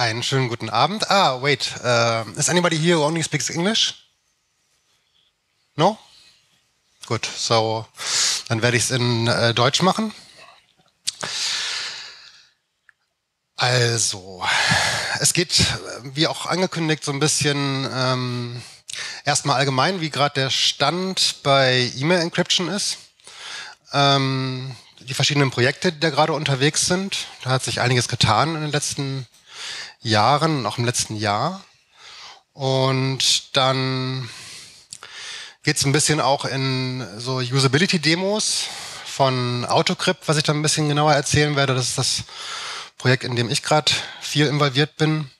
Einen schönen guten Abend. Ah, wait. Uh, is anybody here who only speaks English? No? Gut, so dann werde ich es in äh, Deutsch machen. Also, es geht, wie auch angekündigt, so ein bisschen ähm, erstmal allgemein, wie gerade der Stand bei E-Mail-Encryption ist. Ähm, die verschiedenen Projekte, die da gerade unterwegs sind. Da hat sich einiges getan in den letzten Jahren, auch im letzten Jahr. Und dann geht es ein bisschen auch in so Usability-Demos von Autocrypt, was ich dann ein bisschen genauer erzählen werde. Das ist das Projekt, in dem ich gerade viel involviert bin.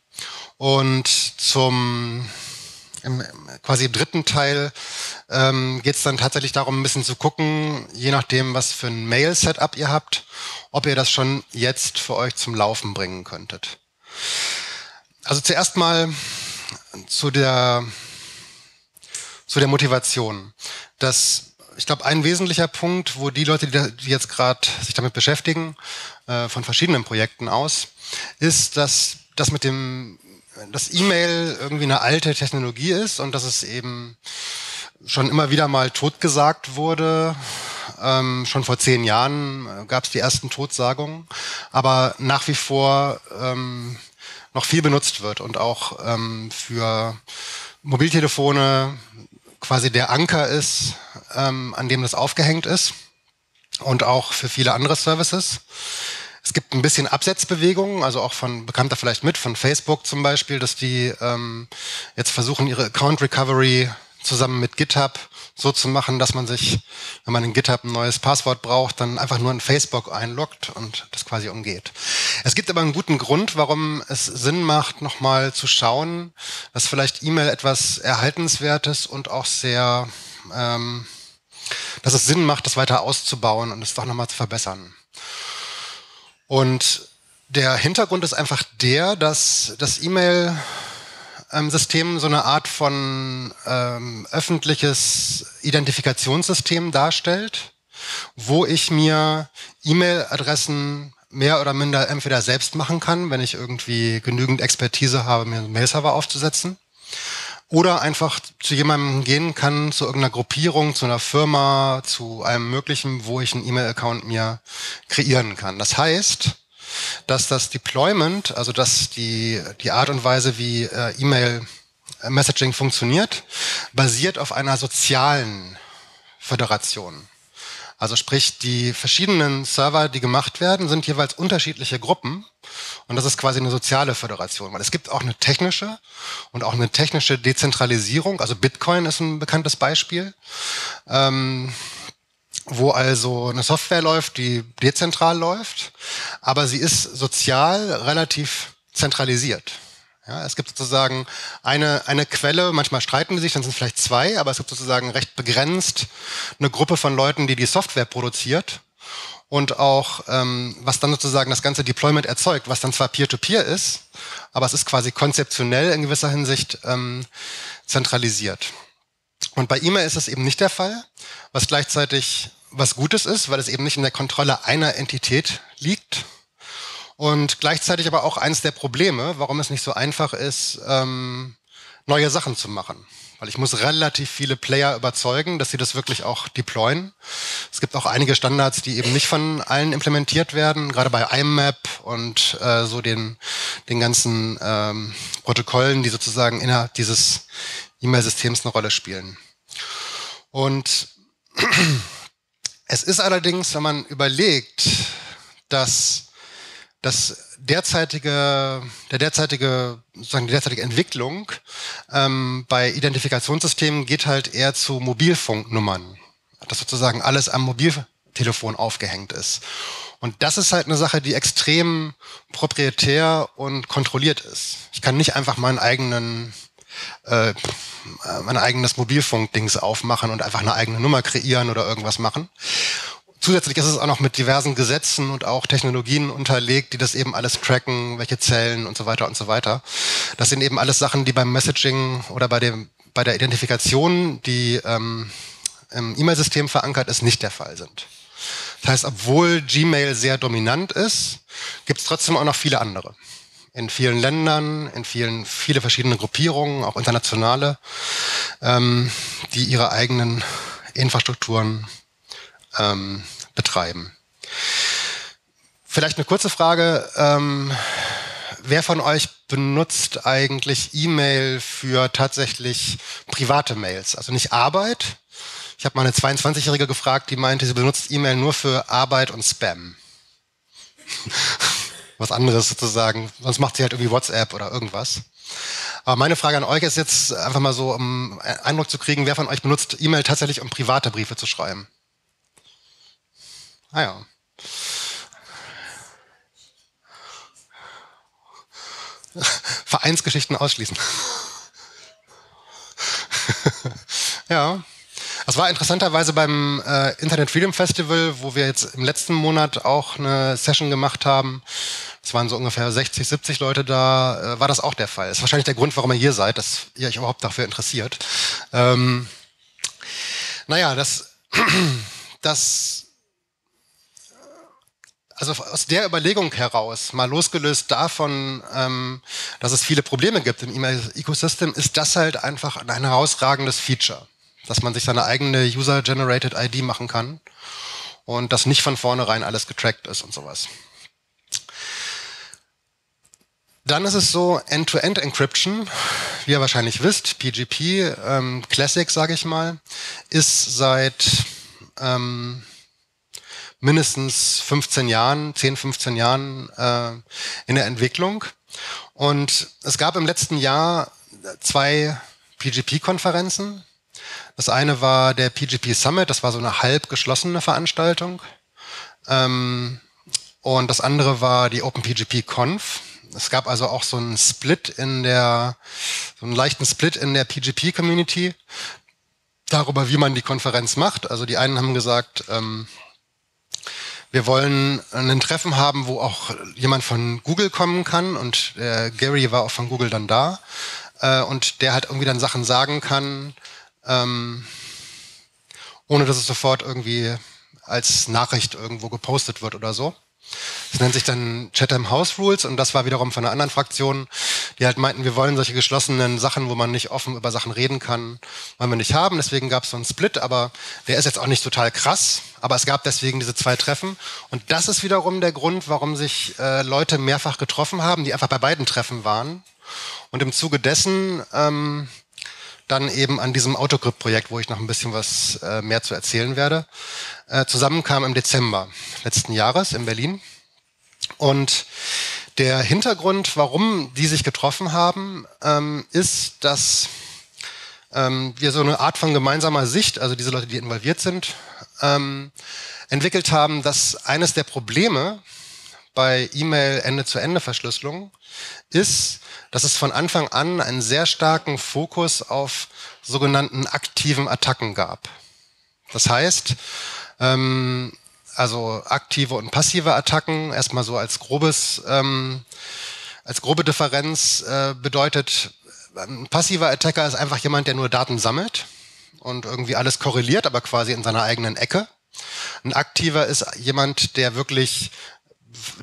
Und zum im, quasi im dritten Teil ähm, geht es dann tatsächlich darum, ein bisschen zu gucken, je nachdem, was für ein Mail-Setup ihr habt, ob ihr das schon jetzt für euch zum Laufen bringen könntet. Also zuerst mal zu der, zu der Motivation. Das ich glaube, ein wesentlicher Punkt, wo die Leute, die, jetzt gerade sich damit beschäftigen, äh, von verschiedenen Projekten aus, ist, dass das mit dem, dass E-Mail irgendwie eine alte Technologie ist und dass es eben schon immer wieder mal totgesagt wurde. Ähm, schon vor zehn Jahren äh, gab es die ersten Totsagungen, aber nach wie vor ähm, noch viel benutzt wird und auch ähm, für Mobiltelefone quasi der Anker ist, ähm, an dem das aufgehängt ist und auch für viele andere Services. Es gibt ein bisschen Absetzbewegungen, also auch von bekannter vielleicht mit, von Facebook zum Beispiel, dass die ähm, jetzt versuchen, ihre Account Recovery zusammen mit GitHub so zu machen, dass man sich, wenn man in GitHub ein neues Passwort braucht, dann einfach nur in Facebook einloggt und das quasi umgeht. Es gibt aber einen guten Grund, warum es Sinn macht, nochmal zu schauen, dass vielleicht E-Mail etwas Erhaltenswertes und auch sehr, ähm, dass es Sinn macht, das weiter auszubauen und es doch nochmal zu verbessern. Und der Hintergrund ist einfach der, dass das E-Mail ähm, System so eine Art von ähm, öffentliches Identifikationssystem darstellt, wo ich mir E-Mail-Adressen mehr oder minder entweder selbst machen kann, wenn ich irgendwie genügend Expertise habe, mir einen Mail-Server aufzusetzen. Oder einfach zu jemandem gehen kann, zu irgendeiner Gruppierung, zu einer Firma, zu einem möglichen, wo ich einen E-Mail-Account mir kreieren kann. Das heißt, dass das Deployment, also dass die, die Art und Weise, wie äh, E-Mail äh, funktioniert, basiert auf einer sozialen Föderation. Also sprich, die verschiedenen Server, die gemacht werden, sind jeweils unterschiedliche Gruppen. Und das ist quasi eine soziale Föderation, weil es gibt auch eine technische und auch eine technische Dezentralisierung. Also Bitcoin ist ein bekanntes Beispiel. Ähm, wo also eine Software läuft, die dezentral läuft, aber sie ist sozial relativ zentralisiert. Ja, es gibt sozusagen eine, eine Quelle, manchmal streiten die sich, dann sind es vielleicht zwei, aber es gibt sozusagen recht begrenzt eine Gruppe von Leuten, die die Software produziert und auch ähm, was dann sozusagen das ganze Deployment erzeugt, was dann zwar Peer-to-Peer -Peer ist, aber es ist quasi konzeptionell in gewisser Hinsicht ähm, zentralisiert. Und bei E-Mail ist es eben nicht der Fall, was gleichzeitig was Gutes ist, weil es eben nicht in der Kontrolle einer Entität liegt. Und gleichzeitig aber auch eines der Probleme, warum es nicht so einfach ist, ähm, neue Sachen zu machen. Weil ich muss relativ viele Player überzeugen, dass sie das wirklich auch deployen. Es gibt auch einige Standards, die eben nicht von allen implementiert werden, gerade bei IMAP und äh, so den, den ganzen ähm, Protokollen, die sozusagen innerhalb dieses E-Mail-Systems eine Rolle spielen. Und es ist allerdings, wenn man überlegt, dass das derzeitige, der derzeitige, sozusagen die derzeitige Entwicklung ähm, bei Identifikationssystemen geht halt eher zu Mobilfunknummern, dass sozusagen alles am Mobiltelefon aufgehängt ist. Und das ist halt eine Sache, die extrem proprietär und kontrolliert ist. Ich kann nicht einfach meinen eigenen äh, mein eigenes Mobilfunkdings aufmachen und einfach eine eigene Nummer kreieren oder irgendwas machen. Zusätzlich ist es auch noch mit diversen Gesetzen und auch Technologien unterlegt, die das eben alles tracken, welche Zellen und so weiter und so weiter. Das sind eben alles Sachen, die beim Messaging oder bei dem bei der Identifikation, die ähm, im E-Mail-System verankert ist, nicht der Fall sind. Das heißt, obwohl Gmail sehr dominant ist, gibt es trotzdem auch noch viele andere. In vielen Ländern, in vielen, viele verschiedene Gruppierungen, auch internationale, ähm, die ihre eigenen Infrastrukturen ähm, betreiben. Vielleicht eine kurze Frage. Ähm, wer von euch benutzt eigentlich E-Mail für tatsächlich private Mails? Also nicht Arbeit. Ich habe mal eine 22-Jährige gefragt, die meinte, sie benutzt E-Mail nur für Arbeit und Spam. Was anderes sozusagen. Sonst macht sie halt irgendwie WhatsApp oder irgendwas. Aber meine Frage an euch ist jetzt einfach mal so, um Eindruck zu kriegen, wer von euch benutzt E-Mail tatsächlich, um private Briefe zu schreiben? Ah ja. Vereinsgeschichten ausschließen. ja. Das war interessanterweise beim äh, Internet Freedom Festival, wo wir jetzt im letzten Monat auch eine Session gemacht haben. Es waren so ungefähr 60, 70 Leute da, äh, war das auch der Fall. Das ist wahrscheinlich der Grund, warum ihr hier seid, dass ihr euch überhaupt dafür interessiert. Ähm, naja, das, das also aus der Überlegung heraus, mal losgelöst davon, ähm, dass es viele Probleme gibt im E-Mail-Ecosystem, ist das halt einfach ein herausragendes Feature, dass man sich seine eigene User-Generated ID machen kann und dass nicht von vornherein alles getrackt ist und sowas. Dann ist es so, End-to-End-Encryption, wie ihr wahrscheinlich wisst, PGP, ähm, Classic, sage ich mal, ist seit ähm, mindestens 15 Jahren, 10, 15 Jahren äh, in der Entwicklung. Und es gab im letzten Jahr zwei PGP-Konferenzen. Das eine war der PGP Summit, das war so eine halb geschlossene Veranstaltung. Ähm, und das andere war die OpenPGP Conf. Es gab also auch so einen Split in der, so einen leichten Split in der PGP-Community darüber, wie man die Konferenz macht. Also die einen haben gesagt, ähm, wir wollen ein Treffen haben, wo auch jemand von Google kommen kann und äh, Gary war auch von Google dann da äh, und der halt irgendwie dann Sachen sagen kann, ähm, ohne dass es sofort irgendwie als Nachricht irgendwo gepostet wird oder so. Das nennt sich dann Chatham House Rules und das war wiederum von einer anderen Fraktion, die halt meinten, wir wollen solche geschlossenen Sachen, wo man nicht offen über Sachen reden kann, wollen wir nicht haben. Deswegen gab es so einen Split, aber der ist jetzt auch nicht total krass. Aber es gab deswegen diese zwei Treffen und das ist wiederum der Grund, warum sich äh, Leute mehrfach getroffen haben, die einfach bei beiden Treffen waren. Und im Zuge dessen ähm, dann eben an diesem Autogrip-Projekt, wo ich noch ein bisschen was äh, mehr zu erzählen werde, äh, zusammenkam im Dezember letzten Jahres in Berlin. Und der Hintergrund, warum die sich getroffen haben, ähm, ist, dass ähm, wir so eine Art von gemeinsamer Sicht, also diese Leute, die involviert sind, ähm, entwickelt haben, dass eines der Probleme bei E-Mail-Ende-zu-Ende-Verschlüsselung ist, dass es von Anfang an einen sehr starken Fokus auf sogenannten aktiven Attacken gab. Das heißt, ähm, also aktive und passive Attacken, erstmal so als grobes, ähm, als grobe Differenz äh, bedeutet, ein passiver Attacker ist einfach jemand, der nur Daten sammelt und irgendwie alles korreliert, aber quasi in seiner eigenen Ecke. Ein aktiver ist jemand, der wirklich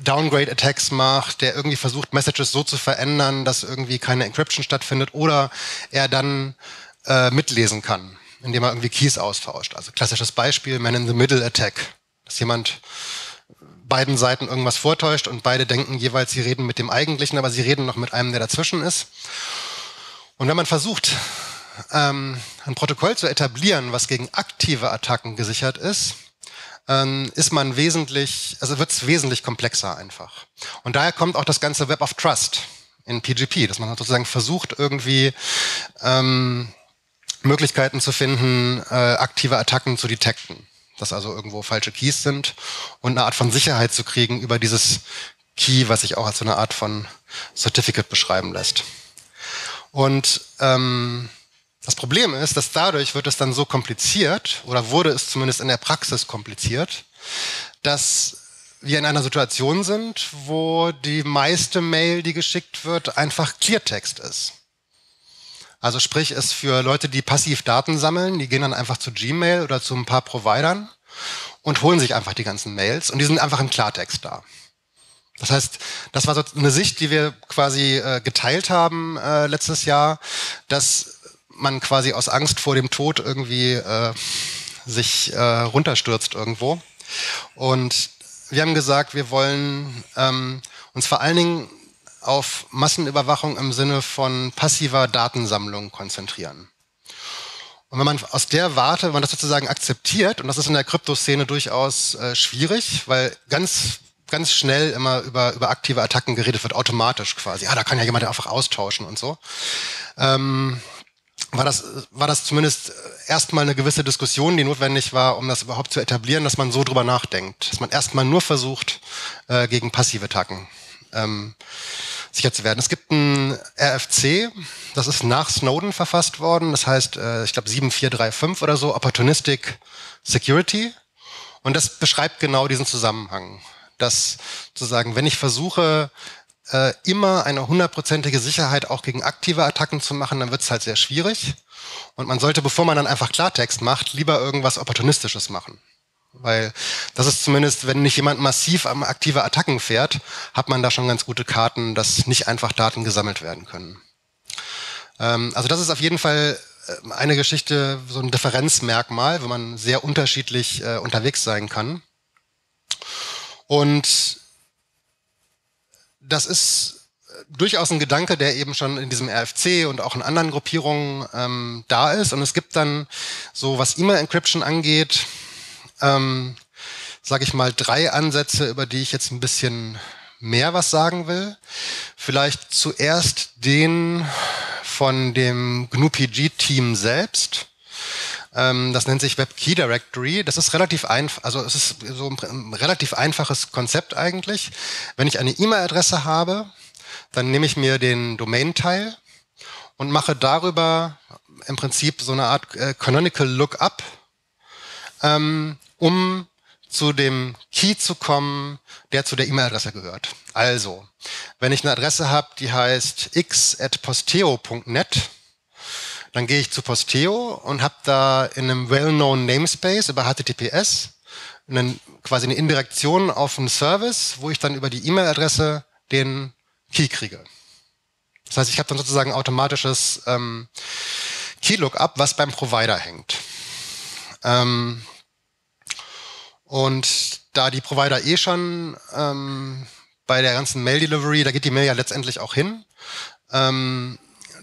Downgrade-Attacks macht, der irgendwie versucht, Messages so zu verändern, dass irgendwie keine Encryption stattfindet oder er dann äh, mitlesen kann, indem er irgendwie Keys austauscht. Also klassisches Beispiel, Man-in-the-Middle-Attack, dass jemand beiden Seiten irgendwas vortäuscht und beide denken jeweils, sie reden mit dem eigentlichen, aber sie reden noch mit einem, der dazwischen ist. Und wenn man versucht, ähm, ein Protokoll zu etablieren, was gegen aktive Attacken gesichert ist, ähm, ist man wesentlich, also wird es wesentlich komplexer einfach. Und daher kommt auch das ganze Web of Trust in PGP, dass man sozusagen versucht, irgendwie ähm, Möglichkeiten zu finden, äh, aktive Attacken zu detekten. Dass also irgendwo falsche Keys sind und eine Art von Sicherheit zu kriegen über dieses Key, was sich auch als so eine Art von Certificate beschreiben lässt. Und ähm, das Problem ist, dass dadurch wird es dann so kompliziert oder wurde es zumindest in der Praxis kompliziert, dass wir in einer Situation sind, wo die meiste Mail, die geschickt wird, einfach Cleartext ist. Also sprich, ist für Leute, die passiv Daten sammeln, die gehen dann einfach zu Gmail oder zu ein paar Providern und holen sich einfach die ganzen Mails und die sind einfach im Klartext da. Das heißt, das war so eine Sicht, die wir quasi äh, geteilt haben äh, letztes Jahr, dass man quasi aus Angst vor dem Tod irgendwie äh, sich äh, runterstürzt irgendwo. Und wir haben gesagt, wir wollen ähm, uns vor allen Dingen auf Massenüberwachung im Sinne von passiver Datensammlung konzentrieren. Und wenn man aus der Warte, wenn man das sozusagen akzeptiert, und das ist in der Kryptoszene durchaus äh, schwierig, weil ganz ganz schnell immer über, über aktive Attacken geredet wird, automatisch quasi. Ja, da kann ja jemand einfach austauschen und so. Ähm, war das, war das zumindest erstmal eine gewisse Diskussion, die notwendig war, um das überhaupt zu etablieren, dass man so drüber nachdenkt. Dass man erstmal nur versucht, äh, gegen passive Attacken ähm, sicher zu werden. Es gibt ein RFC, das ist nach Snowden verfasst worden, das heißt, äh, ich glaube 7435 oder so, Opportunistic Security. Und das beschreibt genau diesen Zusammenhang. Dass sozusagen, wenn ich versuche, äh, immer eine hundertprozentige Sicherheit auch gegen aktive Attacken zu machen, dann wird es halt sehr schwierig. Und man sollte, bevor man dann einfach Klartext macht, lieber irgendwas Opportunistisches machen. Weil das ist zumindest, wenn nicht jemand massiv am aktive Attacken fährt, hat man da schon ganz gute Karten, dass nicht einfach Daten gesammelt werden können. Ähm, also das ist auf jeden Fall äh, eine Geschichte, so ein Differenzmerkmal, wo man sehr unterschiedlich äh, unterwegs sein kann. Und das ist äh, durchaus ein Gedanke, der eben schon in diesem RFC und auch in anderen Gruppierungen ähm, da ist. Und es gibt dann so, was E-Mail-Encryption angeht, ähm, sage ich mal, drei Ansätze, über die ich jetzt ein bisschen mehr was sagen will. Vielleicht zuerst den von dem GNU-PG-Team selbst. Ähm, das nennt sich Web Key Directory. Das ist relativ einfach, also es ist so ein relativ einfaches Konzept eigentlich. Wenn ich eine E-Mail-Adresse habe, dann nehme ich mir den Domain-Teil und mache darüber im Prinzip so eine Art äh, Canonical Lookup ähm, um zu dem Key zu kommen, der zu der E-Mail-Adresse gehört. Also, wenn ich eine Adresse habe, die heißt x@posteo.net, dann gehe ich zu Posteo und habe da in einem well-known Namespace über HTTPS einen, quasi eine Indirektion auf einen Service, wo ich dann über die E-Mail-Adresse den Key kriege. Das heißt, ich habe dann sozusagen automatisches ähm, Key-Lookup, was beim Provider hängt. Ähm, und da die Provider eh schon ähm, bei der ganzen Mail-Delivery, da geht die Mail ja letztendlich auch hin, ähm,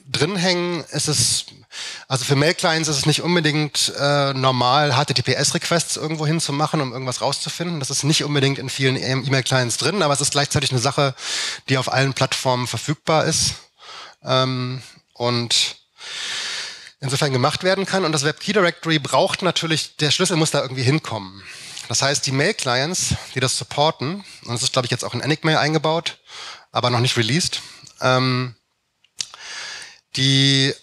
drin hängen, ist es, also für Mail-Clients ist es nicht unbedingt äh, normal, HTTPS-Requests irgendwo hin zu machen, um irgendwas rauszufinden. Das ist nicht unbedingt in vielen E-Mail-Clients drin, aber es ist gleichzeitig eine Sache, die auf allen Plattformen verfügbar ist. Ähm, und insofern gemacht werden kann. Und das Web Key Directory braucht natürlich, der Schlüssel muss da irgendwie hinkommen. Das heißt, die Mail-Clients, die das supporten, und das ist, glaube ich, jetzt auch in Enigmail eingebaut, aber noch nicht released, ähm, die,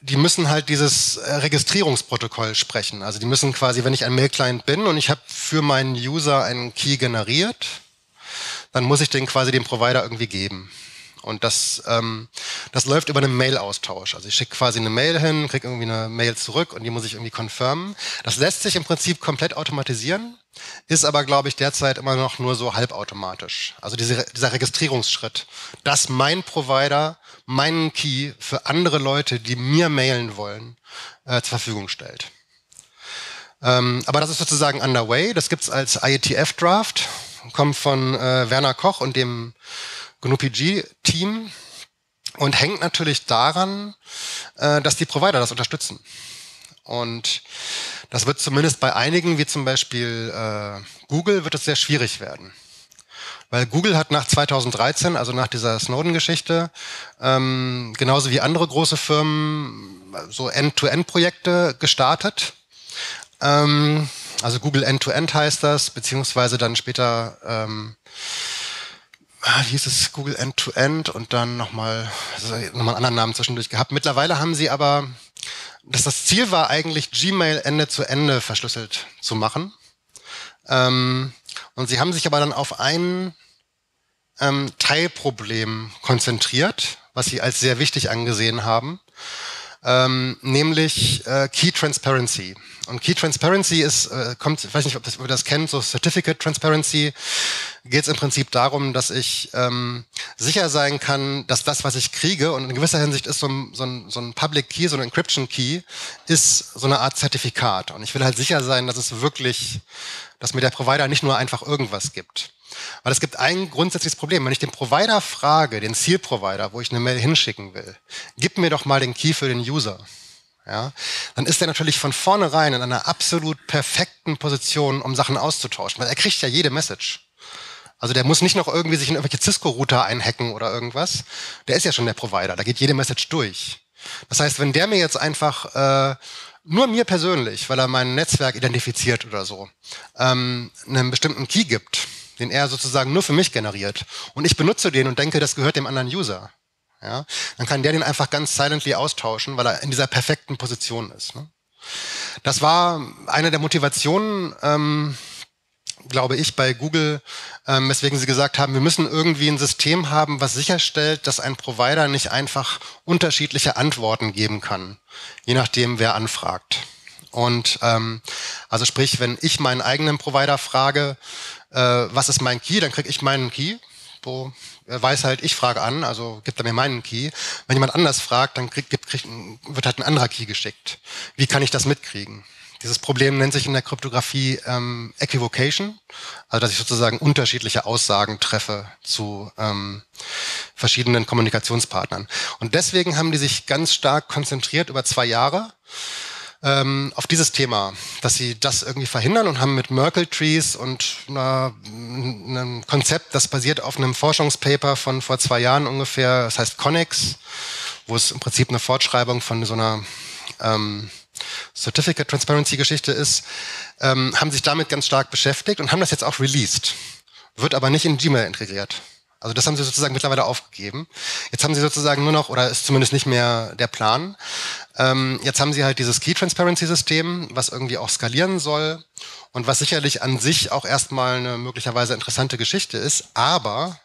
die müssen halt dieses äh, Registrierungsprotokoll sprechen. Also die müssen quasi, wenn ich ein Mail-Client bin und ich habe für meinen User einen Key generiert, dann muss ich den quasi dem Provider irgendwie geben. Und das, ähm, das läuft über einen Mail-Austausch. Also ich schicke quasi eine Mail hin, kriege irgendwie eine Mail zurück und die muss ich irgendwie confirmen. Das lässt sich im Prinzip komplett automatisieren, ist aber, glaube ich, derzeit immer noch nur so halbautomatisch. Also diese, dieser Registrierungsschritt, dass mein Provider meinen Key für andere Leute, die mir mailen wollen, äh, zur Verfügung stellt. Ähm, aber das ist sozusagen underway. Das gibt's als IETF-Draft, kommt von äh, Werner Koch und dem GNU-PG-Team und hängt natürlich daran, äh, dass die Provider das unterstützen. Und das wird zumindest bei einigen, wie zum Beispiel äh, Google, wird es sehr schwierig werden. Weil Google hat nach 2013, also nach dieser Snowden-Geschichte, ähm, genauso wie andere große Firmen so End-to-End-Projekte gestartet. Ähm, also Google End-to-End -End heißt das, beziehungsweise dann später ähm, hieß es, Google End-to-End -End und dann nochmal, also nochmal einen anderen Namen zwischendurch gehabt. Mittlerweile haben sie aber, dass das Ziel war eigentlich Gmail Ende zu Ende verschlüsselt zu machen. Ähm, und sie haben sich aber dann auf ein ähm, Teilproblem konzentriert, was sie als sehr wichtig angesehen haben, ähm, nämlich äh, Key Transparency. Und Key Transparency ist, äh, kommt, ich weiß nicht, ob, das, ob ihr das kennt, so Certificate Transparency geht es im Prinzip darum, dass ich ähm, sicher sein kann, dass das, was ich kriege, und in gewisser Hinsicht ist so ein, so, ein, so ein Public Key, so ein Encryption Key, ist so eine Art Zertifikat. Und ich will halt sicher sein, dass es wirklich, dass mir der Provider nicht nur einfach irgendwas gibt. Weil es gibt ein grundsätzliches Problem. Wenn ich den Provider frage, den Zielprovider, wo ich eine Mail hinschicken will, gib mir doch mal den Key für den User ja, dann ist er natürlich von vornherein in einer absolut perfekten Position, um Sachen auszutauschen, weil er kriegt ja jede Message. Also der muss nicht noch irgendwie sich in irgendwelche Cisco-Router einhacken oder irgendwas. Der ist ja schon der Provider, da geht jede Message durch. Das heißt, wenn der mir jetzt einfach äh, nur mir persönlich, weil er mein Netzwerk identifiziert oder so, ähm, einen bestimmten Key gibt, den er sozusagen nur für mich generiert, und ich benutze den und denke, das gehört dem anderen User, ja, dann kann der den einfach ganz silently austauschen, weil er in dieser perfekten Position ist. Ne? Das war eine der Motivationen, ähm, glaube ich, bei Google, ähm, weswegen sie gesagt haben, wir müssen irgendwie ein System haben, was sicherstellt, dass ein Provider nicht einfach unterschiedliche Antworten geben kann, je nachdem, wer anfragt. Und ähm, also sprich, wenn ich meinen eigenen Provider frage, äh, was ist mein Key, dann kriege ich meinen Key, wo weiß halt, ich frage an, also gibt er mir meinen Key. Wenn jemand anders fragt, dann krieg, krieg, wird halt ein anderer Key geschickt. Wie kann ich das mitkriegen? Dieses Problem nennt sich in der Kryptographie ähm, Equivocation, also dass ich sozusagen unterschiedliche Aussagen treffe zu ähm, verschiedenen Kommunikationspartnern. Und deswegen haben die sich ganz stark konzentriert über zwei Jahre ähm, auf dieses Thema, dass sie das irgendwie verhindern und haben mit Merkle Trees und einer, einem Konzept, das basiert auf einem Forschungspaper von vor zwei Jahren ungefähr, das heißt Connex, wo es im Prinzip eine Fortschreibung von so einer ähm, Certificate Transparency Geschichte ist, ähm, haben sich damit ganz stark beschäftigt und haben das jetzt auch released. Wird aber nicht in Gmail integriert. Also das haben sie sozusagen mittlerweile aufgegeben. Jetzt haben sie sozusagen nur noch, oder ist zumindest nicht mehr der Plan, ähm, jetzt haben sie halt dieses Key Transparency System, was irgendwie auch skalieren soll und was sicherlich an sich auch erstmal eine möglicherweise interessante Geschichte ist, aber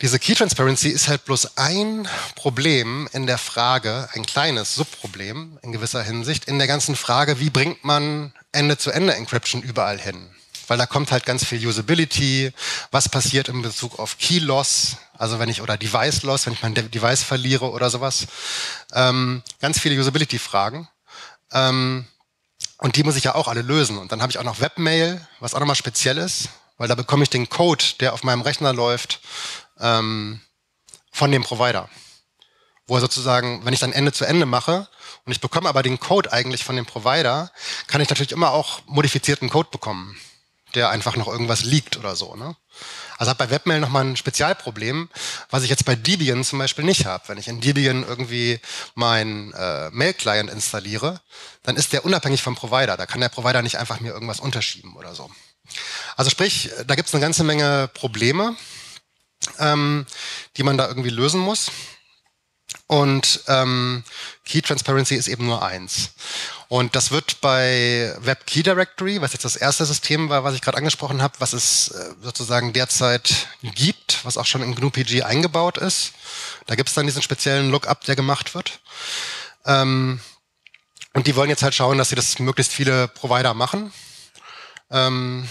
diese Key Transparency ist halt bloß ein Problem in der Frage, ein kleines Subproblem in gewisser Hinsicht, in der ganzen Frage, wie bringt man Ende-zu-Ende-Encryption überall hin? Weil da kommt halt ganz viel Usability, was passiert in Bezug auf Key Loss, also wenn ich, oder Device Loss, wenn ich mein Device verliere oder sowas. Ähm, ganz viele Usability-Fragen. Ähm, und die muss ich ja auch alle lösen. Und dann habe ich auch noch Webmail, was auch nochmal speziell ist, weil da bekomme ich den Code, der auf meinem Rechner läuft, ähm, von dem Provider. Wo er sozusagen, wenn ich dann Ende zu Ende mache und ich bekomme aber den Code eigentlich von dem Provider, kann ich natürlich immer auch modifizierten Code bekommen der einfach noch irgendwas liegt oder so. Ne? Also hat bei Webmail nochmal ein Spezialproblem, was ich jetzt bei Debian zum Beispiel nicht habe. Wenn ich in Debian irgendwie meinen äh, Mail-Client installiere, dann ist der unabhängig vom Provider. Da kann der Provider nicht einfach mir irgendwas unterschieben oder so. Also sprich, da gibt es eine ganze Menge Probleme, ähm, die man da irgendwie lösen muss. Und ähm, Key Transparency ist eben nur eins. Und das wird bei Web Key Directory, was jetzt das erste System war, was ich gerade angesprochen habe, was es äh, sozusagen derzeit gibt, was auch schon in GNU-PG eingebaut ist. Da gibt es dann diesen speziellen Lookup, der gemacht wird. Ähm, und die wollen jetzt halt schauen, dass sie das möglichst viele Provider machen. Ähm,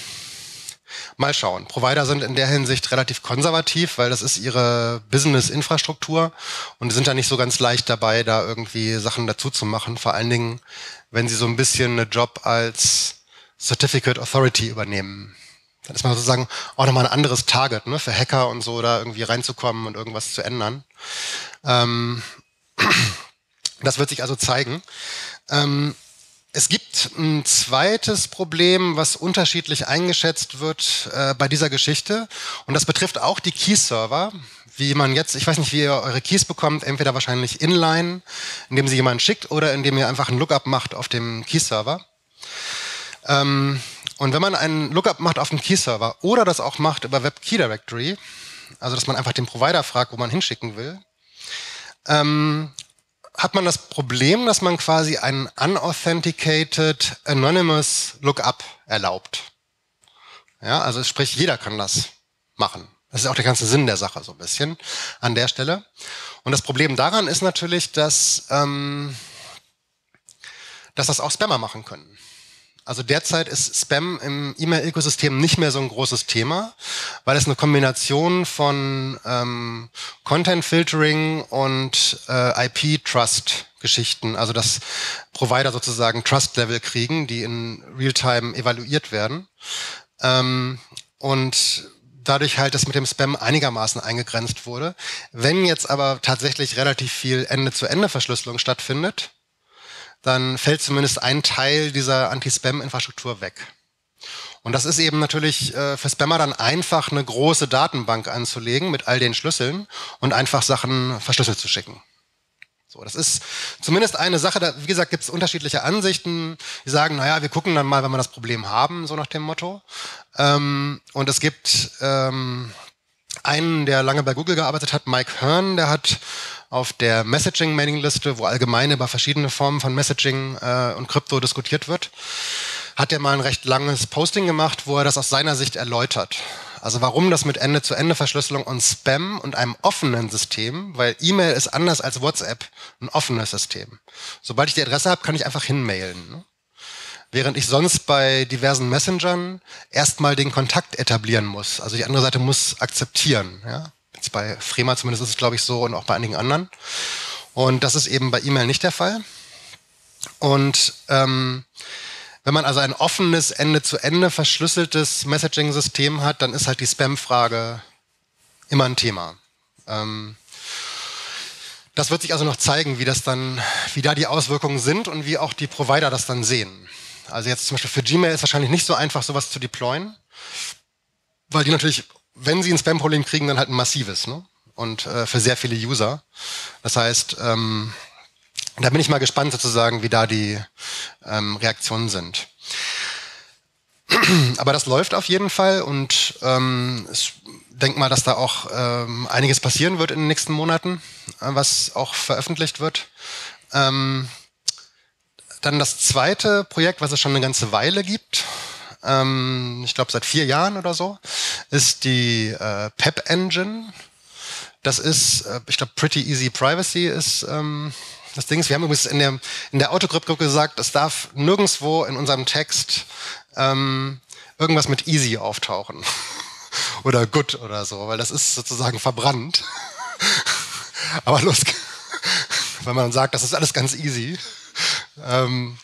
Mal schauen. Provider sind in der Hinsicht relativ konservativ, weil das ist ihre Business-Infrastruktur und sind da nicht so ganz leicht dabei, da irgendwie Sachen dazu zu machen. Vor allen Dingen, wenn sie so ein bisschen einen Job als Certificate Authority übernehmen. Dann ist man sozusagen auch nochmal ein anderes Target ne, für Hacker und so, da irgendwie reinzukommen und irgendwas zu ändern. Ähm, das wird sich also zeigen. Ähm, es gibt ein zweites Problem, was unterschiedlich eingeschätzt wird äh, bei dieser Geschichte. Und das betrifft auch die Key-Server. Wie man jetzt, ich weiß nicht, wie ihr eure Keys bekommt, entweder wahrscheinlich inline, indem sie jemanden schickt, oder indem ihr einfach einen Lookup macht auf dem Key-Server. Ähm, und wenn man einen Lookup macht auf dem Key-Server oder das auch macht über Web Key Directory, also dass man einfach den Provider fragt, wo man hinschicken will, ähm, hat man das Problem, dass man quasi einen unauthenticated anonymous Lookup erlaubt. Ja, also sprich, jeder kann das machen. Das ist auch der ganze Sinn der Sache so ein bisschen an der Stelle. Und das Problem daran ist natürlich, dass, ähm, dass das auch Spammer machen können. Also derzeit ist Spam im E-Mail-Ökosystem nicht mehr so ein großes Thema, weil es eine Kombination von ähm, Content-Filtering und äh, IP-Trust-Geschichten, also dass Provider sozusagen Trust-Level kriegen, die in Realtime evaluiert werden. Ähm, und dadurch halt das mit dem Spam einigermaßen eingegrenzt wurde. Wenn jetzt aber tatsächlich relativ viel Ende-zu-Ende-Verschlüsselung stattfindet, dann fällt zumindest ein Teil dieser Anti-Spam-Infrastruktur weg. Und das ist eben natürlich äh, für Spammer dann einfach eine große Datenbank anzulegen mit all den Schlüsseln und einfach Sachen verschlüsselt zu schicken. So, das ist zumindest eine Sache. Da, wie gesagt, gibt es unterschiedliche Ansichten. Die sagen, naja, wir gucken dann mal, wenn wir das Problem haben, so nach dem Motto. Ähm, und es gibt ähm, einen, der lange bei Google gearbeitet hat, Mike Hearn, der hat auf der Messaging-Mailing-Liste, wo allgemein über verschiedene Formen von Messaging äh, und Krypto diskutiert wird, hat er mal ein recht langes Posting gemacht, wo er das aus seiner Sicht erläutert. Also warum das mit Ende-zu-Ende-Verschlüsselung und Spam und einem offenen System, weil E-Mail ist anders als WhatsApp ein offenes System. Sobald ich die Adresse habe, kann ich einfach hinmailen. Ne? Während ich sonst bei diversen Messengern erstmal den Kontakt etablieren muss. Also die andere Seite muss akzeptieren. Ja? Jetzt bei Frema zumindest ist es, glaube ich, so und auch bei einigen anderen. Und das ist eben bei E-Mail nicht der Fall. Und ähm, wenn man also ein offenes, Ende-zu-Ende verschlüsseltes Messaging-System hat, dann ist halt die Spam-Frage immer ein Thema. Ähm, das wird sich also noch zeigen, wie das dann, wie da die Auswirkungen sind und wie auch die Provider das dann sehen. Also jetzt zum Beispiel für Gmail ist wahrscheinlich nicht so einfach, sowas zu deployen, weil die natürlich wenn sie ein Spam-Problem kriegen, dann halt ein massives, ne? Und äh, für sehr viele User. Das heißt, ähm, da bin ich mal gespannt sozusagen, wie da die ähm, Reaktionen sind. Aber das läuft auf jeden Fall und ähm, ich denke mal, dass da auch ähm, einiges passieren wird in den nächsten Monaten, äh, was auch veröffentlicht wird. Ähm, dann das zweite Projekt, was es schon eine ganze Weile gibt, ähm, ich glaube seit vier Jahren oder so, ist die äh, Pep Engine. Das ist, äh, ich glaube, Pretty Easy Privacy ist ähm, das Ding. Wir haben übrigens in der, in der Autogrip-Gruppe gesagt, es darf nirgendwo in unserem Text ähm, irgendwas mit easy auftauchen. oder good oder so, weil das ist sozusagen verbrannt. Aber los, wenn man sagt, das ist alles ganz easy. Ähm,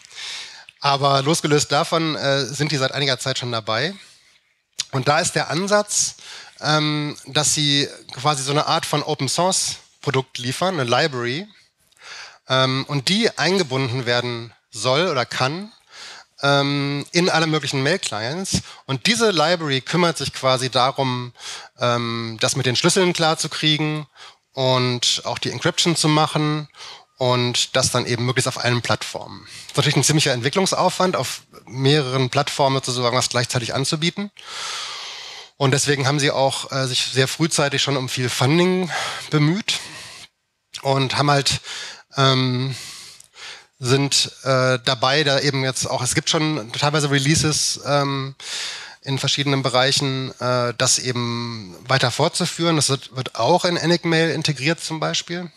aber losgelöst davon äh, sind die seit einiger Zeit schon dabei. Und da ist der Ansatz, ähm, dass sie quasi so eine Art von Open Source Produkt liefern, eine Library, ähm, und die eingebunden werden soll oder kann ähm, in alle möglichen Mail-Clients. Und diese Library kümmert sich quasi darum, ähm, das mit den Schlüsseln klarzukriegen und auch die Encryption zu machen und das dann eben möglichst auf allen Plattformen. Das ist natürlich ein ziemlicher Entwicklungsaufwand, auf mehreren Plattformen sozusagen was gleichzeitig anzubieten. Und deswegen haben sie auch äh, sich sehr frühzeitig schon um viel Funding bemüht und haben halt ähm, sind äh, dabei, da eben jetzt auch, es gibt schon teilweise Releases ähm, in verschiedenen Bereichen, äh, das eben weiter fortzuführen. Das wird, wird auch in Enigmail integriert zum Beispiel.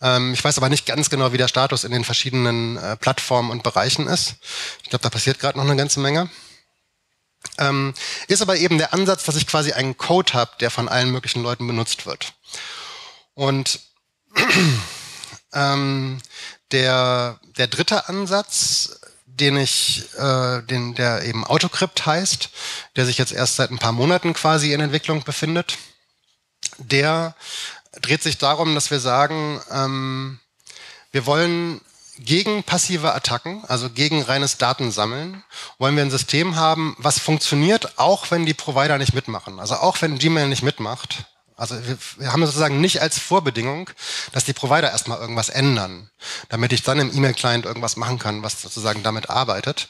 Ähm, ich weiß aber nicht ganz genau, wie der Status in den verschiedenen äh, Plattformen und Bereichen ist. Ich glaube, da passiert gerade noch eine ganze Menge. Ähm, ist aber eben der Ansatz, dass ich quasi einen Code habe, der von allen möglichen Leuten benutzt wird. Und ähm, der, der dritte Ansatz, den ich, äh, den, der eben Autocrypt heißt, der sich jetzt erst seit ein paar Monaten quasi in Entwicklung befindet, der dreht sich darum, dass wir sagen, ähm, wir wollen gegen passive Attacken, also gegen reines Datensammeln, wollen wir ein System haben, was funktioniert, auch wenn die Provider nicht mitmachen. Also auch wenn Gmail nicht mitmacht. Also wir, wir haben sozusagen nicht als Vorbedingung, dass die Provider erstmal irgendwas ändern, damit ich dann im E-Mail-Client irgendwas machen kann, was sozusagen damit arbeitet,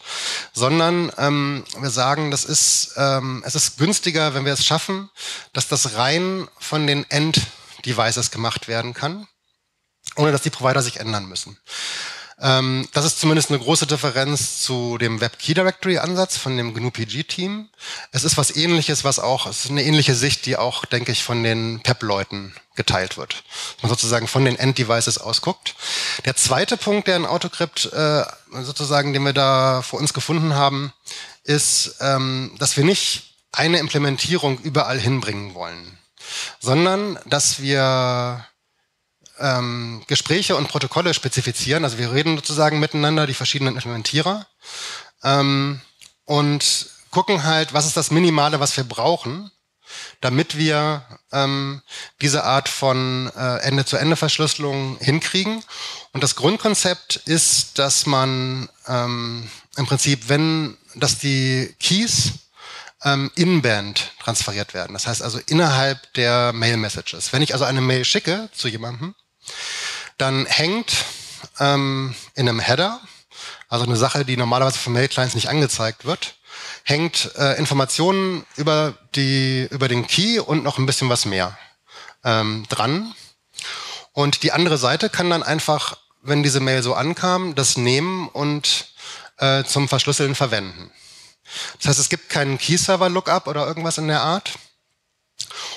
sondern ähm, wir sagen, das ist, ähm, es ist günstiger, wenn wir es schaffen, dass das rein von den End Devices gemacht werden kann, ohne dass die Provider sich ändern müssen. Ähm, das ist zumindest eine große Differenz zu dem Web Key Directory Ansatz von dem GNU-PG-Team. Es ist was ähnliches, was auch, es ist eine ähnliche Sicht, die auch, denke ich, von den PEP-Leuten geteilt wird. Man sozusagen von den End-Devices ausguckt. Der zweite Punkt, der in Autocrypt äh, sozusagen, den wir da vor uns gefunden haben, ist, ähm, dass wir nicht eine Implementierung überall hinbringen wollen, sondern dass wir ähm, Gespräche und Protokolle spezifizieren. Also wir reden sozusagen miteinander, die verschiedenen Implementierer, ähm, und gucken halt, was ist das Minimale, was wir brauchen, damit wir ähm, diese Art von äh, Ende-zu-Ende-Verschlüsselung hinkriegen. Und das Grundkonzept ist, dass man ähm, im Prinzip, wenn, dass die Keys ähm, in-band transferiert werden. Das heißt also innerhalb der Mail-Messages. Wenn ich also eine Mail schicke zu jemandem, dann hängt ähm, in einem Header, also eine Sache, die normalerweise von Mail-Clients nicht angezeigt wird, hängt äh, Informationen über, die, über den Key und noch ein bisschen was mehr ähm, dran. Und die andere Seite kann dann einfach, wenn diese Mail so ankam, das nehmen und äh, zum Verschlüsseln verwenden. Das heißt, es gibt keinen Key-Server-Lookup oder irgendwas in der Art.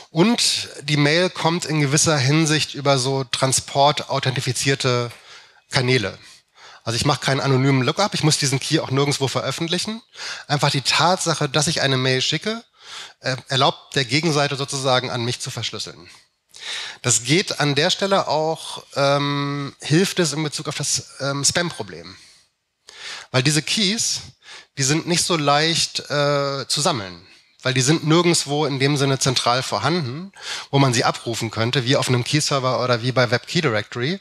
Und die Mail kommt in gewisser Hinsicht über so transport-authentifizierte Kanäle. Also ich mache keinen anonymen Lookup, ich muss diesen Key auch nirgendwo veröffentlichen. Einfach die Tatsache, dass ich eine Mail schicke, äh, erlaubt der Gegenseite sozusagen an mich zu verschlüsseln. Das geht an der Stelle auch, ähm, hilft es in Bezug auf das ähm, Spam-Problem. Weil diese Keys, die sind nicht so leicht äh, zu sammeln weil die sind nirgendwo in dem Sinne zentral vorhanden, wo man sie abrufen könnte, wie auf einem Key-Server oder wie bei Web Key Directory,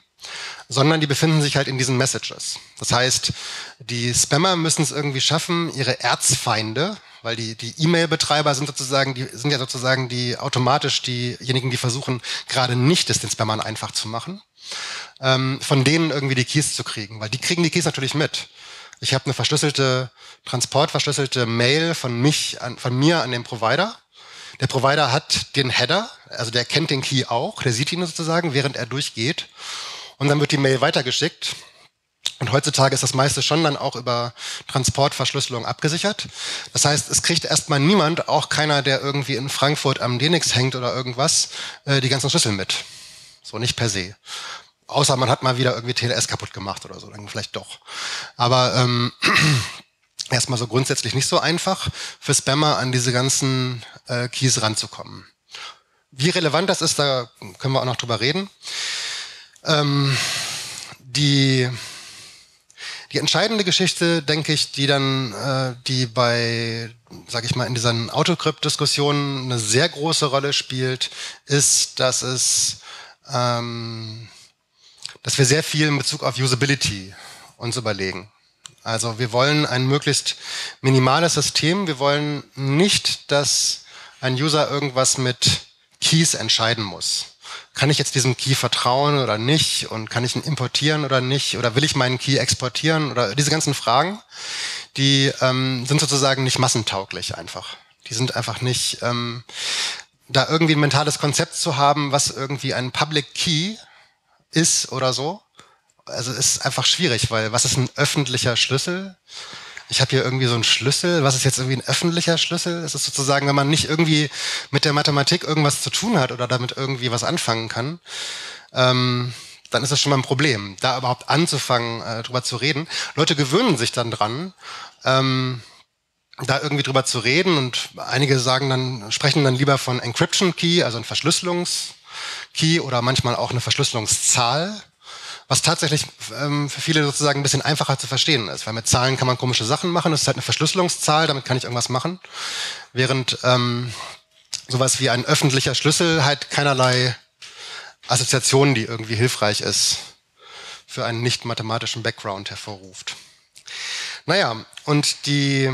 sondern die befinden sich halt in diesen Messages. Das heißt, die Spammer müssen es irgendwie schaffen, ihre Erzfeinde, weil die die E-Mail-Betreiber sind sozusagen, die sind ja sozusagen die automatisch diejenigen, die versuchen gerade nicht es den Spammern einfach zu machen, ähm, von denen irgendwie die Keys zu kriegen, weil die kriegen die Keys natürlich mit. Ich habe eine verschlüsselte, transportverschlüsselte Mail von mich, an, von mir an den Provider. Der Provider hat den Header, also der kennt den Key auch, der sieht ihn sozusagen, während er durchgeht. Und dann wird die Mail weitergeschickt. Und heutzutage ist das meiste schon dann auch über Transportverschlüsselung abgesichert. Das heißt, es kriegt erstmal niemand, auch keiner, der irgendwie in Frankfurt am DNX hängt oder irgendwas, äh, die ganzen Schlüssel mit. So nicht per se. Außer man hat mal wieder irgendwie TLS kaputt gemacht oder so, dann vielleicht doch. Aber ähm, erstmal so grundsätzlich nicht so einfach für Spammer an diese ganzen äh, Keys ranzukommen. Wie relevant das ist, da können wir auch noch drüber reden. Ähm, die, die entscheidende Geschichte, denke ich, die dann, äh, die bei, sag ich mal, in diesen Autocrypt-Diskussionen eine sehr große Rolle spielt, ist, dass es ähm, dass wir sehr viel in Bezug auf Usability uns überlegen. Also wir wollen ein möglichst minimales System. Wir wollen nicht, dass ein User irgendwas mit Keys entscheiden muss. Kann ich jetzt diesem Key vertrauen oder nicht? Und kann ich ihn importieren oder nicht? Oder will ich meinen Key exportieren? Oder diese ganzen Fragen, die ähm, sind sozusagen nicht massentauglich einfach. Die sind einfach nicht, ähm, da irgendwie ein mentales Konzept zu haben, was irgendwie ein Public Key ist oder so. Also ist einfach schwierig, weil was ist ein öffentlicher Schlüssel? Ich habe hier irgendwie so einen Schlüssel. Was ist jetzt irgendwie ein öffentlicher Schlüssel? Es ist sozusagen, wenn man nicht irgendwie mit der Mathematik irgendwas zu tun hat oder damit irgendwie was anfangen kann, ähm, dann ist das schon mal ein Problem, da überhaupt anzufangen, äh, drüber zu reden. Leute gewöhnen sich dann dran, ähm, da irgendwie drüber zu reden und einige sagen dann, sprechen dann lieber von Encryption Key, also ein Verschlüsselungs- Key oder manchmal auch eine Verschlüsselungszahl, was tatsächlich ähm, für viele sozusagen ein bisschen einfacher zu verstehen ist, weil mit Zahlen kann man komische Sachen machen. Das ist halt eine Verschlüsselungszahl, damit kann ich irgendwas machen, während ähm, sowas wie ein öffentlicher Schlüssel halt keinerlei Assoziation, die irgendwie hilfreich ist, für einen nicht mathematischen Background hervorruft. Naja, und die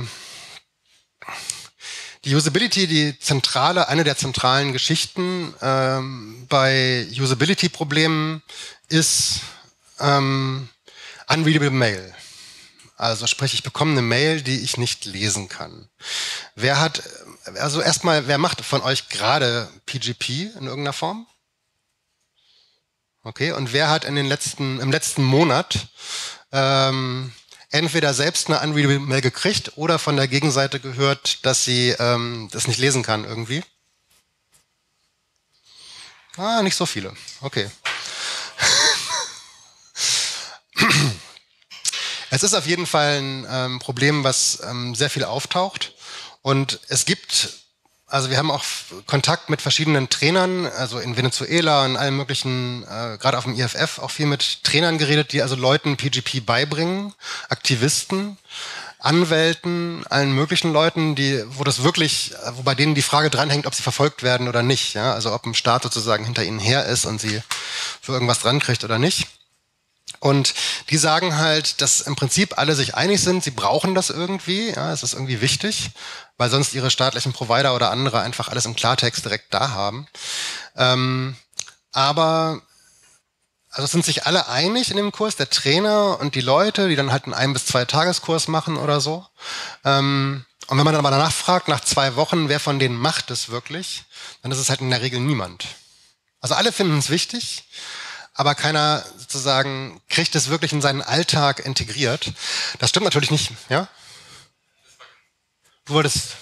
die Usability, die zentrale, eine der zentralen Geschichten ähm, bei Usability-Problemen ist ähm, unreadable Mail. Also sprich, ich bekomme eine Mail, die ich nicht lesen kann. Wer hat, also erstmal, wer macht von euch gerade PGP in irgendeiner Form? Okay, und wer hat in den letzten, im letzten Monat ähm, entweder selbst eine Unreadable-Mail gekriegt oder von der Gegenseite gehört, dass sie ähm, das nicht lesen kann irgendwie? Ah, nicht so viele. Okay. es ist auf jeden Fall ein ähm, Problem, was ähm, sehr viel auftaucht. Und es gibt also wir haben auch Kontakt mit verschiedenen Trainern, also in Venezuela und allen möglichen, äh, gerade auf dem IFF auch viel mit Trainern geredet, die also Leuten PGP beibringen, Aktivisten, Anwälten, allen möglichen Leuten, die, wo das wirklich, wo bei denen die Frage dranhängt, ob sie verfolgt werden oder nicht, ja, also ob ein Staat sozusagen hinter ihnen her ist und sie für irgendwas drankriegt oder nicht. Und die sagen halt, dass im Prinzip alle sich einig sind, sie brauchen das irgendwie, ja, es ist irgendwie wichtig, weil sonst ihre staatlichen Provider oder andere einfach alles im Klartext direkt da haben. Ähm, aber also sind sich alle einig in dem Kurs, der Trainer und die Leute, die dann halt einen ein bis zwei Tageskurs machen oder so. Ähm, und wenn man dann aber danach fragt, nach zwei Wochen, wer von denen macht es wirklich, dann ist es halt in der Regel niemand. Also alle finden es wichtig, aber keiner sozusagen kriegt es wirklich in seinen Alltag integriert. Das stimmt natürlich nicht, ja? Du wolltest.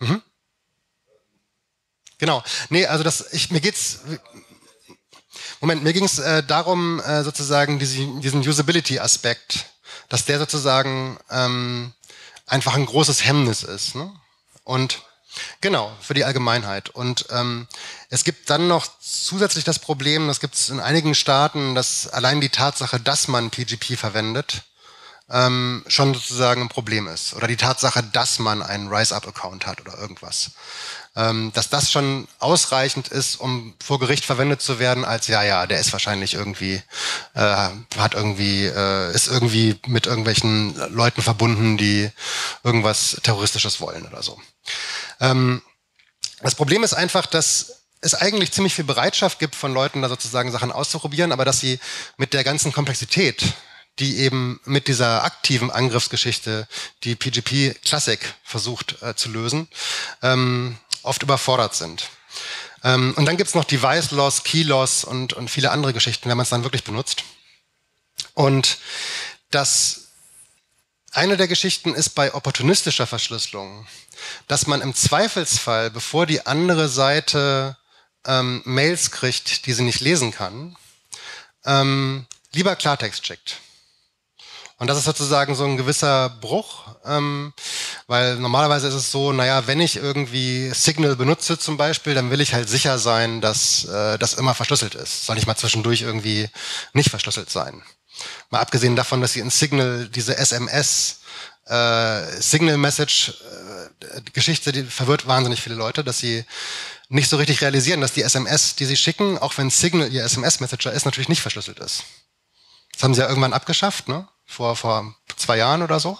Mhm. Genau. Nee, also das, ich, mir geht's, Moment, mir ging es äh, darum, äh, sozusagen diesen, diesen Usability-Aspekt, dass der sozusagen ähm, einfach ein großes Hemmnis ist. Ne? Und genau, für die Allgemeinheit. Und ähm, es gibt dann noch zusätzlich das Problem, das gibt es in einigen Staaten, dass allein die Tatsache, dass man PGP verwendet, ähm, schon sozusagen ein Problem ist. Oder die Tatsache, dass man einen RiseUp-Account hat oder irgendwas dass das schon ausreichend ist, um vor Gericht verwendet zu werden, als ja, ja, der ist wahrscheinlich irgendwie, äh, hat irgendwie, äh, ist irgendwie mit irgendwelchen Leuten verbunden, die irgendwas Terroristisches wollen oder so. Ähm, das Problem ist einfach, dass es eigentlich ziemlich viel Bereitschaft gibt von Leuten, da sozusagen Sachen auszuprobieren, aber dass sie mit der ganzen Komplexität, die eben mit dieser aktiven Angriffsgeschichte die PGP Classic versucht äh, zu lösen, ähm, oft überfordert sind. Ähm, und dann gibt's noch Device Loss, Key Loss und, und viele andere Geschichten, wenn man es dann wirklich benutzt. Und das eine der Geschichten ist bei opportunistischer Verschlüsselung, dass man im Zweifelsfall, bevor die andere Seite ähm, Mails kriegt, die sie nicht lesen kann, ähm, lieber Klartext checkt. Und das ist sozusagen so ein gewisser Bruch, ähm, weil normalerweise ist es so, naja, wenn ich irgendwie Signal benutze zum Beispiel, dann will ich halt sicher sein, dass äh, das immer verschlüsselt ist. Soll nicht mal zwischendurch irgendwie nicht verschlüsselt sein. Mal abgesehen davon, dass sie in Signal diese SMS äh, Signal Message äh, Geschichte, die verwirrt wahnsinnig viele Leute, dass sie nicht so richtig realisieren, dass die SMS, die sie schicken, auch wenn Signal ihr SMS Messenger ist, natürlich nicht verschlüsselt ist. Das haben sie ja irgendwann abgeschafft, ne? Vor, vor zwei Jahren oder so,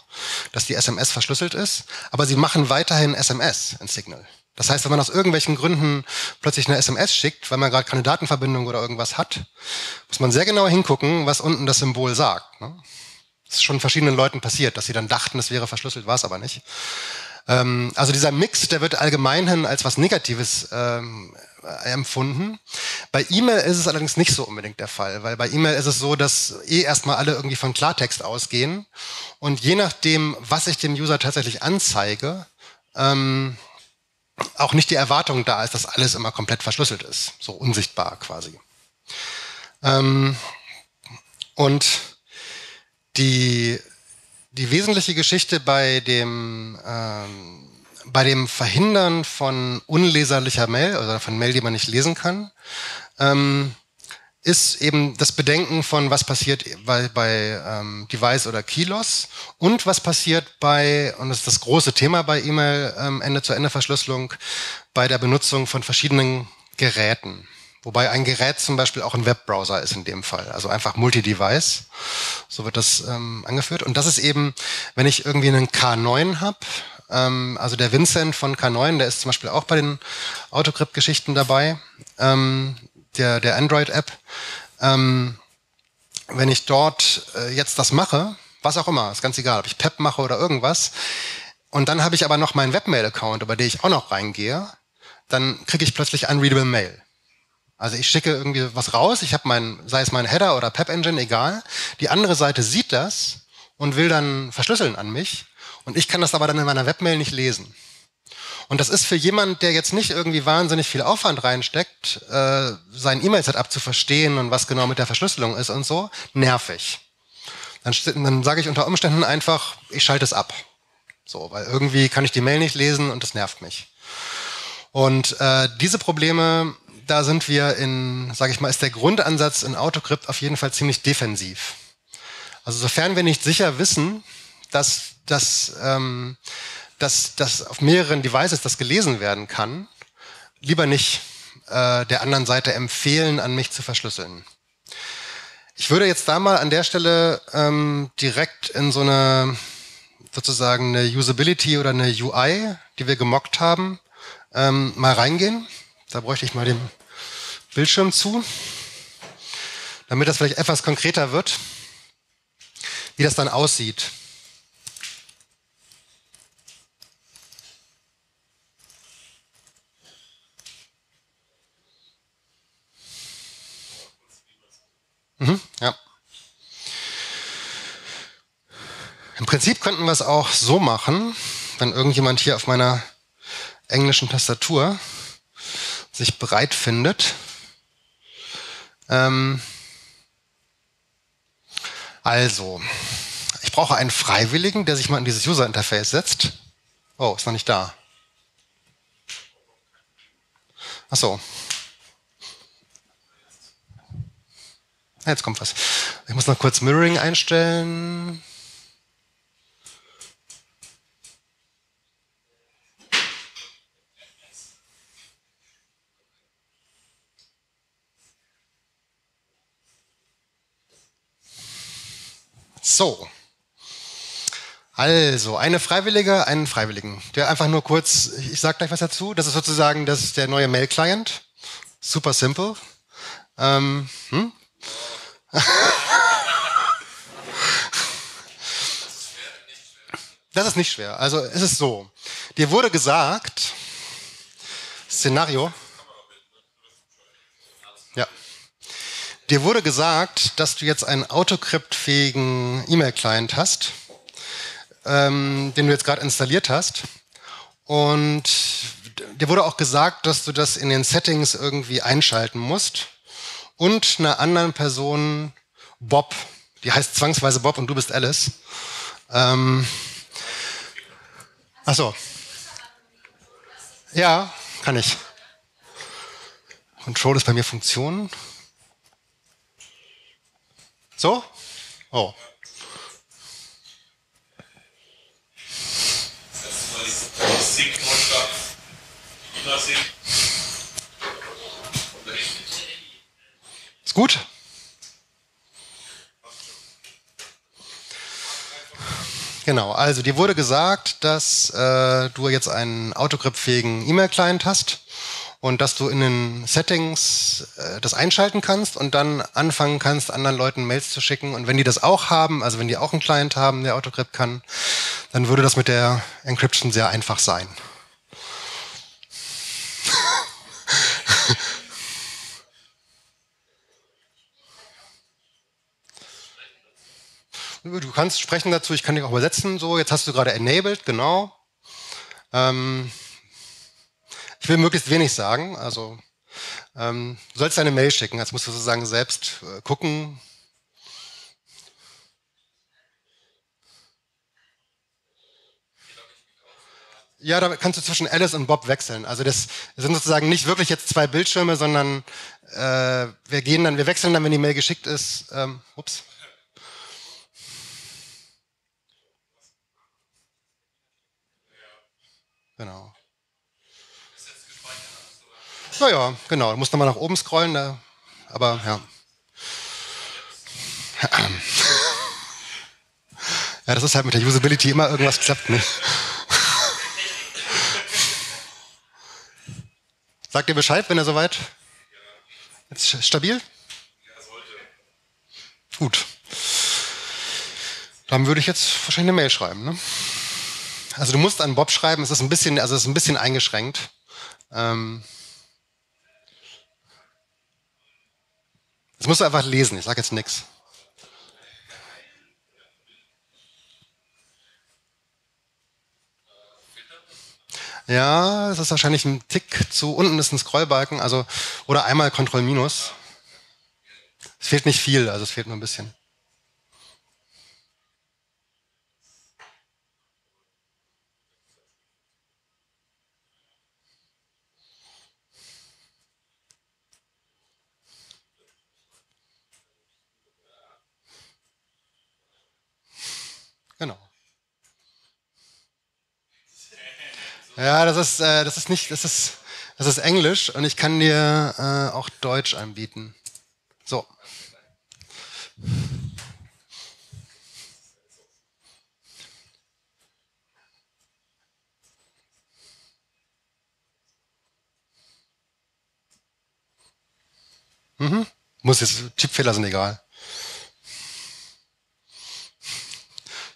dass die SMS verschlüsselt ist, aber sie machen weiterhin SMS in Signal. Das heißt, wenn man aus irgendwelchen Gründen plötzlich eine SMS schickt, weil man gerade keine Datenverbindung oder irgendwas hat, muss man sehr genau hingucken, was unten das Symbol sagt. Ne? Das ist schon verschiedenen Leuten passiert, dass sie dann dachten, es wäre verschlüsselt, war es aber nicht. Ähm, also dieser Mix, der wird allgemeinhin als was Negatives ähm, empfunden. Bei E-Mail ist es allerdings nicht so unbedingt der Fall, weil bei E-Mail ist es so, dass eh erstmal alle irgendwie von Klartext ausgehen und je nachdem, was ich dem User tatsächlich anzeige, ähm, auch nicht die Erwartung da ist, dass alles immer komplett verschlüsselt ist, so unsichtbar quasi. Ähm, und die die wesentliche Geschichte bei dem, ähm, bei dem Verhindern von unleserlicher Mail oder von Mail, die man nicht lesen kann, ähm, ist eben das Bedenken von, was passiert bei, bei ähm, Device oder Keyloss und was passiert bei, und das ist das große Thema bei E-Mail ähm, Ende-zu-Ende-Verschlüsselung, bei der Benutzung von verschiedenen Geräten. Wobei ein Gerät zum Beispiel auch ein Webbrowser ist in dem Fall, also einfach Multi-Device. So wird das ähm, angeführt. Und das ist eben, wenn ich irgendwie einen K9 habe, ähm, also der Vincent von K9, der ist zum Beispiel auch bei den Autocrypt-Geschichten dabei, ähm, der, der Android-App. Ähm, wenn ich dort äh, jetzt das mache, was auch immer, ist ganz egal, ob ich PEP mache oder irgendwas, und dann habe ich aber noch meinen Webmail-Account, über den ich auch noch reingehe, dann kriege ich plötzlich Unreadable Mail. Also ich schicke irgendwie was raus, ich habe mein, sei es mein Header oder Pep Engine, egal. Die andere Seite sieht das und will dann verschlüsseln an mich. Und ich kann das aber dann in meiner Webmail nicht lesen. Und das ist für jemand, der jetzt nicht irgendwie wahnsinnig viel Aufwand reinsteckt, äh, sein E-Mail-Setup zu verstehen und was genau mit der Verschlüsselung ist und so, nervig. Dann, dann sage ich unter Umständen einfach, ich schalte es ab. So, weil irgendwie kann ich die Mail nicht lesen und das nervt mich. Und äh, diese Probleme, da sind wir in, sage ich mal, ist der Grundansatz in Autocrypt auf jeden Fall ziemlich defensiv. Also sofern wir nicht sicher wissen, dass, dass, ähm, dass, dass auf mehreren Devices das gelesen werden kann, lieber nicht äh, der anderen Seite empfehlen, an mich zu verschlüsseln. Ich würde jetzt da mal an der Stelle ähm, direkt in so eine sozusagen eine Usability oder eine UI, die wir gemockt haben, ähm, mal reingehen. Da bräuchte ich mal den Bildschirm zu, damit das vielleicht etwas konkreter wird, wie das dann aussieht. Mhm, ja. Im Prinzip könnten wir es auch so machen, wenn irgendjemand hier auf meiner englischen Tastatur sich bereit findet. Ähm also, ich brauche einen Freiwilligen, der sich mal in dieses User-Interface setzt. Oh, ist noch nicht da. Ach so. Jetzt kommt was. Ich muss noch kurz Mirroring einstellen. So. Also, eine Freiwillige, einen Freiwilligen. Der einfach nur kurz, ich sage gleich was dazu. Das ist sozusagen das ist der neue Mail-Client. Super simple. Ähm, hm? Das ist nicht schwer. Also es ist so. Dir wurde gesagt, Szenario, Dir wurde gesagt, dass du jetzt einen autocrypt-fähigen E-Mail-Client hast, ähm, den du jetzt gerade installiert hast. Und dir wurde auch gesagt, dass du das in den Settings irgendwie einschalten musst. Und einer anderen Person, Bob, die heißt zwangsweise Bob und du bist Alice. Ähm, ach so. Ja, kann ich. Control ist bei mir Funktion. So? Oh. Ist gut? Genau, also dir wurde gesagt, dass äh, du jetzt einen autogrip-fähigen E-Mail-Client hast und dass du in den Settings äh, das einschalten kannst und dann anfangen kannst, anderen Leuten Mails zu schicken. Und wenn die das auch haben, also wenn die auch einen Client haben, der Autocrypt kann, dann würde das mit der Encryption sehr einfach sein. Du kannst sprechen dazu, ich kann dich auch übersetzen. So, jetzt hast du gerade enabled, genau. Ähm, ich will möglichst wenig sagen. Also ähm, du sollst deine Mail schicken, jetzt musst du sozusagen selbst äh, gucken. Ja, da kannst du zwischen Alice und Bob wechseln. Also das, sind sozusagen nicht wirklich jetzt zwei Bildschirme, sondern äh, wir gehen dann, wir wechseln dann, wenn die Mail geschickt ist. Ähm, ups. Genau. Naja, genau. Du musst nochmal nach oben scrollen, da, aber ja. Ja, das ist halt mit der Usability immer irgendwas klappt nicht. Sagt ihr Bescheid, wenn er soweit? Jetzt stabil? Gut. Dann würde ich jetzt wahrscheinlich eine Mail schreiben. Ne? Also du musst an Bob schreiben, es ist ein bisschen, also es ist ein bisschen eingeschränkt. Ähm, das musst du einfach lesen, ich sage jetzt nichts. Ja, es ist wahrscheinlich ein Tick zu unten ist ein Scrollbalken, also oder einmal Ctrl Minus. Es fehlt nicht viel, also es fehlt nur ein bisschen. Genau. Ja, das ist, äh, das ist nicht, das ist, das ist Englisch und ich kann dir äh, auch Deutsch anbieten. So. Mhm. Muss jetzt, Tippfehler sind egal.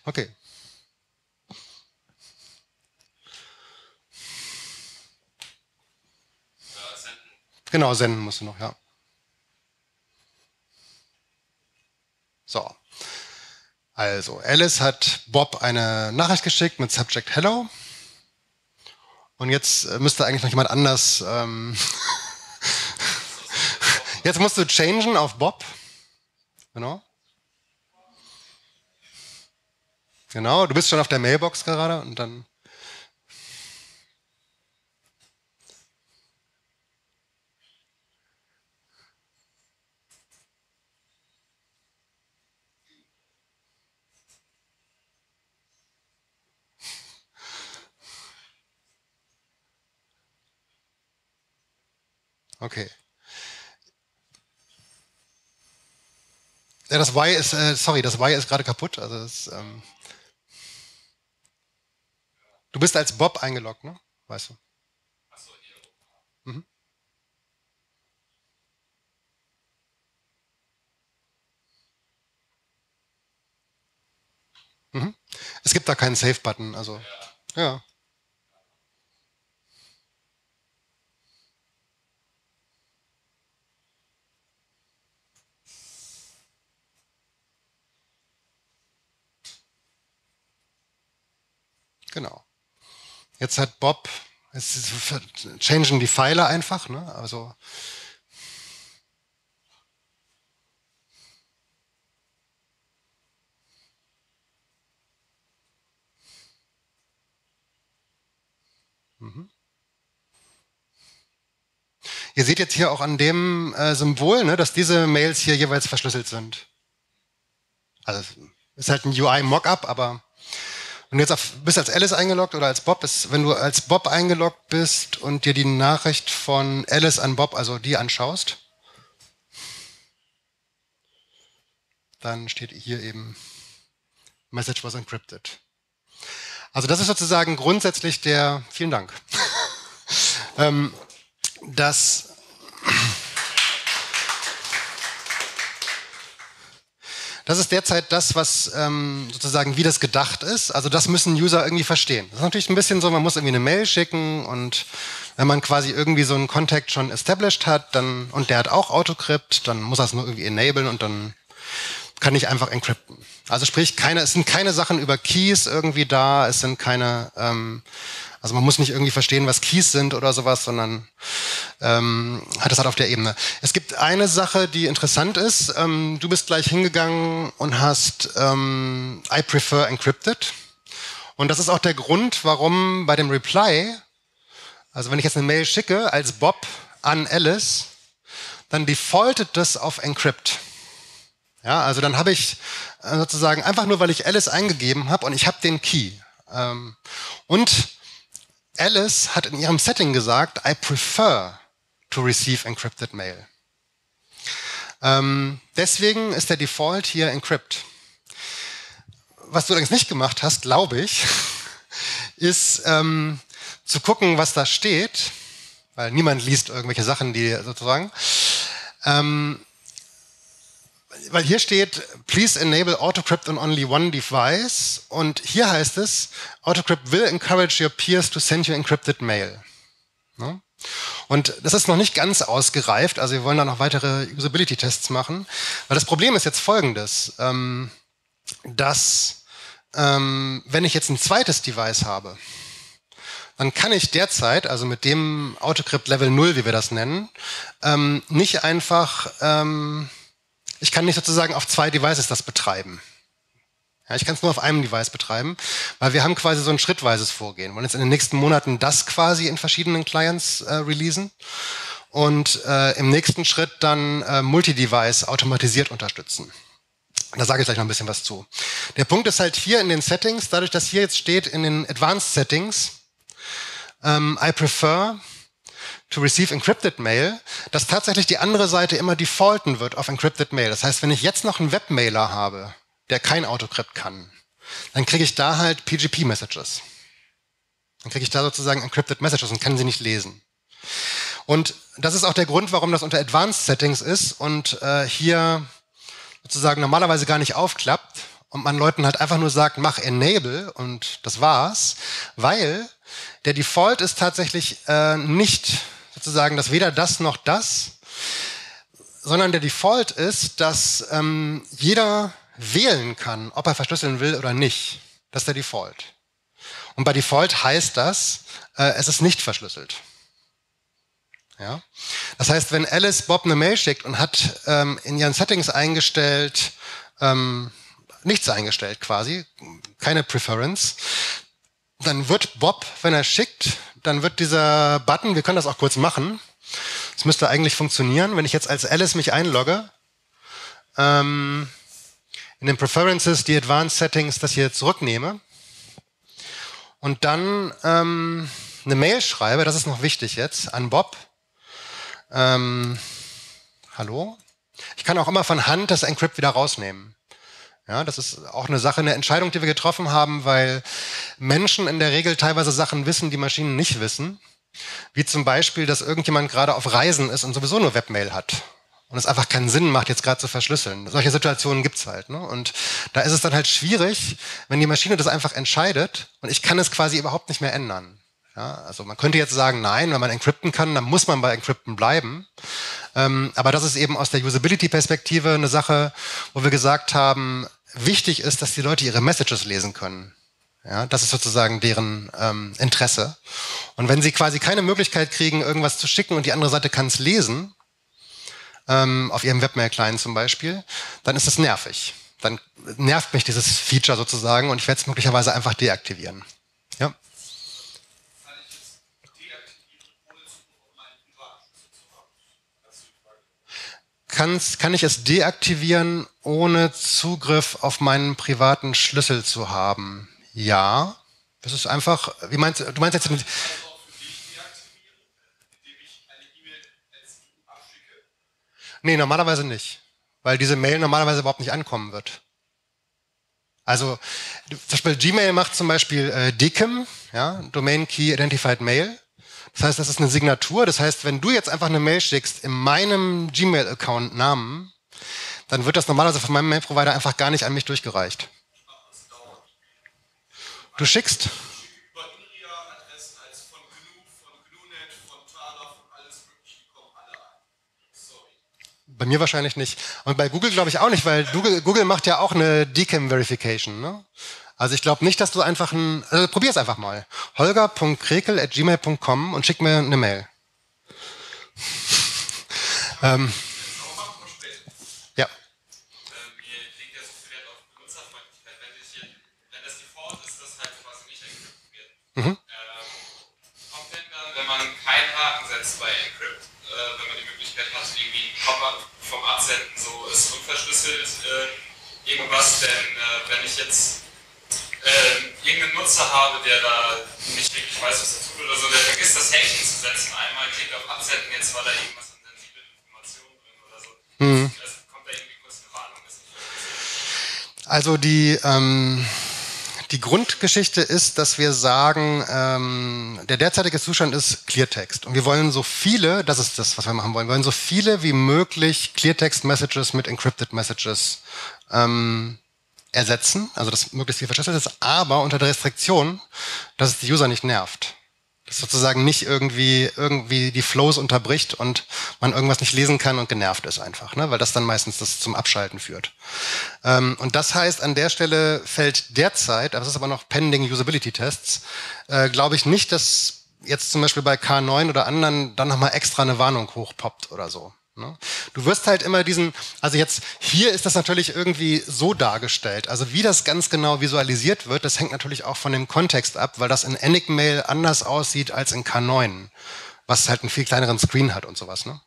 Okay. Genau, senden musst du noch, ja. So. Also, Alice hat Bob eine Nachricht geschickt mit Subject Hello. Und jetzt äh, müsste eigentlich noch jemand anders. Ähm jetzt musst du changen auf Bob. Genau. Genau, du bist schon auf der Mailbox gerade und dann. Okay. Ja, das Y ist, äh, sorry, das Y ist gerade kaputt. Also das, ähm du bist als Bob eingeloggt, ne? Weißt du? Mhm. Mhm. Es gibt da keinen Save-Button, also ja. ja. Genau. Jetzt hat Bob, es changen die Pfeile einfach, ne? Also mhm. Ihr seht jetzt hier auch an dem äh, Symbol, ne, dass diese Mails hier jeweils verschlüsselt sind. Also ist halt ein UI-Mockup, aber du jetzt auf, bist als Alice eingeloggt oder als Bob, ist, wenn du als Bob eingeloggt bist und dir die Nachricht von Alice an Bob, also die anschaust, dann steht hier eben Message was encrypted. Also das ist sozusagen grundsätzlich der, vielen Dank, ähm, das Das ist derzeit das, was ähm, sozusagen wie das gedacht ist. Also das müssen User irgendwie verstehen. Das ist natürlich ein bisschen so, man muss irgendwie eine Mail schicken und wenn man quasi irgendwie so einen Contact schon established hat, dann und der hat auch Autocrypt, dann muss er es nur irgendwie enablen und dann kann ich einfach encrypten. Also sprich, keine, es sind keine Sachen über Keys irgendwie da, es sind keine ähm, also man muss nicht irgendwie verstehen, was Keys sind oder sowas, sondern ähm, hat das halt auf der Ebene. Es gibt eine Sache, die interessant ist. Ähm, du bist gleich hingegangen und hast ähm, I prefer encrypted. Und das ist auch der Grund, warum bei dem Reply, also wenn ich jetzt eine Mail schicke als Bob an Alice, dann defaultet das auf encrypt. Ja, also dann habe ich äh, sozusagen einfach nur, weil ich Alice eingegeben habe und ich habe den Key. Ähm, und Alice hat in ihrem Setting gesagt, I prefer to receive encrypted mail. Ähm, deswegen ist der Default hier encrypt. Was du allerdings nicht gemacht hast, glaube ich, ist ähm, zu gucken, was da steht, weil niemand liest irgendwelche Sachen, die sozusagen. Ähm, weil hier steht, please enable autocrypt on only one device. Und hier heißt es, autocrypt will encourage your peers to send you encrypted mail. Ne? Und das ist noch nicht ganz ausgereift, also wir wollen da noch weitere Usability-Tests machen. Weil das Problem ist jetzt folgendes, ähm, dass ähm, wenn ich jetzt ein zweites Device habe, dann kann ich derzeit, also mit dem Autocrypt Level 0, wie wir das nennen, ähm, nicht einfach, ähm, ich kann nicht sozusagen auf zwei Devices das betreiben. Ja, ich kann es nur auf einem Device betreiben, weil wir haben quasi so ein schrittweises Vorgehen. Wir wollen jetzt in den nächsten Monaten das quasi in verschiedenen Clients äh, releasen und äh, im nächsten Schritt dann äh, Multi-Device automatisiert unterstützen. Da sage ich gleich noch ein bisschen was zu. Der Punkt ist halt hier in den Settings, dadurch, dass hier jetzt steht in den Advanced Settings, ähm, I prefer to receive encrypted mail, dass tatsächlich die andere Seite immer defaulten wird auf encrypted mail. Das heißt, wenn ich jetzt noch einen Webmailer habe, der kein Autocrypt kann, dann kriege ich da halt PGP-Messages. Dann kriege ich da sozusagen encrypted Messages und kann sie nicht lesen. Und das ist auch der Grund, warum das unter Advanced Settings ist und äh, hier sozusagen normalerweise gar nicht aufklappt und man Leuten halt einfach nur sagt, mach Enable und das war's, weil der Default ist tatsächlich äh, nicht sozusagen dass weder das noch das, sondern der Default ist, dass ähm, jeder wählen kann, ob er verschlüsseln will oder nicht. Das ist der Default. Und bei Default heißt das, äh, es ist nicht verschlüsselt. Ja? Das heißt, wenn Alice Bob eine Mail schickt und hat ähm, in ihren Settings eingestellt, ähm, nichts eingestellt quasi, keine Preference, dann wird Bob, wenn er schickt, dann wird dieser Button, wir können das auch kurz machen, das müsste eigentlich funktionieren, wenn ich jetzt als Alice mich einlogge, ähm, in den Preferences die Advanced Settings das hier zurücknehme und dann ähm, eine Mail schreibe, das ist noch wichtig jetzt, an Bob. Ähm, hallo? Ich kann auch immer von Hand das Encrypt wieder rausnehmen. Ja, das ist auch eine Sache, eine Entscheidung, die wir getroffen haben, weil Menschen in der Regel teilweise Sachen wissen, die Maschinen nicht wissen. Wie zum Beispiel, dass irgendjemand gerade auf Reisen ist und sowieso nur Webmail hat. Und es einfach keinen Sinn macht, jetzt gerade zu verschlüsseln. Solche Situationen gibt's halt. Ne? Und da ist es dann halt schwierig, wenn die Maschine das einfach entscheidet und ich kann es quasi überhaupt nicht mehr ändern. Ja, also man könnte jetzt sagen, nein, wenn man encrypten kann, dann muss man bei encrypten bleiben. Ähm, aber das ist eben aus der Usability-Perspektive eine Sache, wo wir gesagt haben, wichtig ist, dass die Leute ihre Messages lesen können. Ja, das ist sozusagen deren ähm, Interesse. Und wenn sie quasi keine Möglichkeit kriegen, irgendwas zu schicken und die andere Seite kann es lesen, ähm, auf ihrem Webmail-Client zum Beispiel, dann ist das nervig. Dann nervt mich dieses Feature sozusagen und ich werde es möglicherweise einfach deaktivieren. Ja. Kann's, kann ich es deaktivieren, ohne Zugriff auf meinen privaten Schlüssel zu haben? Ja. Das ist einfach, wie meinst du, meinst jetzt... Nee, normalerweise nicht. Weil diese Mail normalerweise überhaupt nicht ankommen wird. Also, zum Beispiel Gmail macht zum Beispiel äh, DKIM, ja, Domain Key Identified Mail. Das heißt, das ist eine Signatur. Das heißt, wenn du jetzt einfach eine Mail schickst in meinem Gmail-Account-Namen, dann wird das normalerweise von meinem Mail-Provider einfach gar nicht an mich durchgereicht. Du schickst. Bei mir wahrscheinlich nicht. Und bei Google glaube ich auch nicht, weil Google, Google macht ja auch eine DKIM-Verification. Ne? Also ich glaube nicht, dass du einfach ein, also probier es einfach mal. holger.krekel.gmail.com und schick mir eine Mail. ähm, ja. Mhm. kommt denn dann, wenn man keinen Haken setzt bei Encrypt, äh, wenn man die Möglichkeit hat, irgendwie vom Absenden so ist unverschlüsselt äh, irgendwas, denn äh, wenn ich jetzt äh, irgendeinen Nutzer habe, der da nicht wirklich weiß, was er tut oder so, der vergisst das Häkchen zu setzen, einmal klickt auf Absenden, jetzt war da irgendwas an sensiblen Informationen drin oder so. Mhm. Also kommt da irgendwie kurz eine Warnung. Also die, ähm, die Grundgeschichte ist, dass wir sagen, ähm, der derzeitige Zustand ist Cleartext. Und wir wollen so viele, das ist das, was wir machen wollen, wir wollen so viele wie möglich Cleartext-Messages mit Encrypted Messages ähm, ersetzen, also dass möglichst viel verschlüsselt ist, aber unter der Restriktion, dass es die User nicht nervt das sozusagen nicht irgendwie irgendwie die Flows unterbricht und man irgendwas nicht lesen kann und genervt ist einfach, ne? weil das dann meistens das zum Abschalten führt. Ähm, und das heißt, an der Stelle fällt derzeit, aber das ist aber noch pending Usability Tests, äh, glaube ich nicht, dass jetzt zum Beispiel bei K9 oder anderen dann nochmal extra eine Warnung hochpoppt oder so. Ne? Du wirst halt immer diesen, also jetzt hier ist das natürlich irgendwie so dargestellt. Also wie das ganz genau visualisiert wird, das hängt natürlich auch von dem Kontext ab, weil das in Enigmail anders aussieht als in K9, was halt einen viel kleineren Screen hat und sowas. Ne?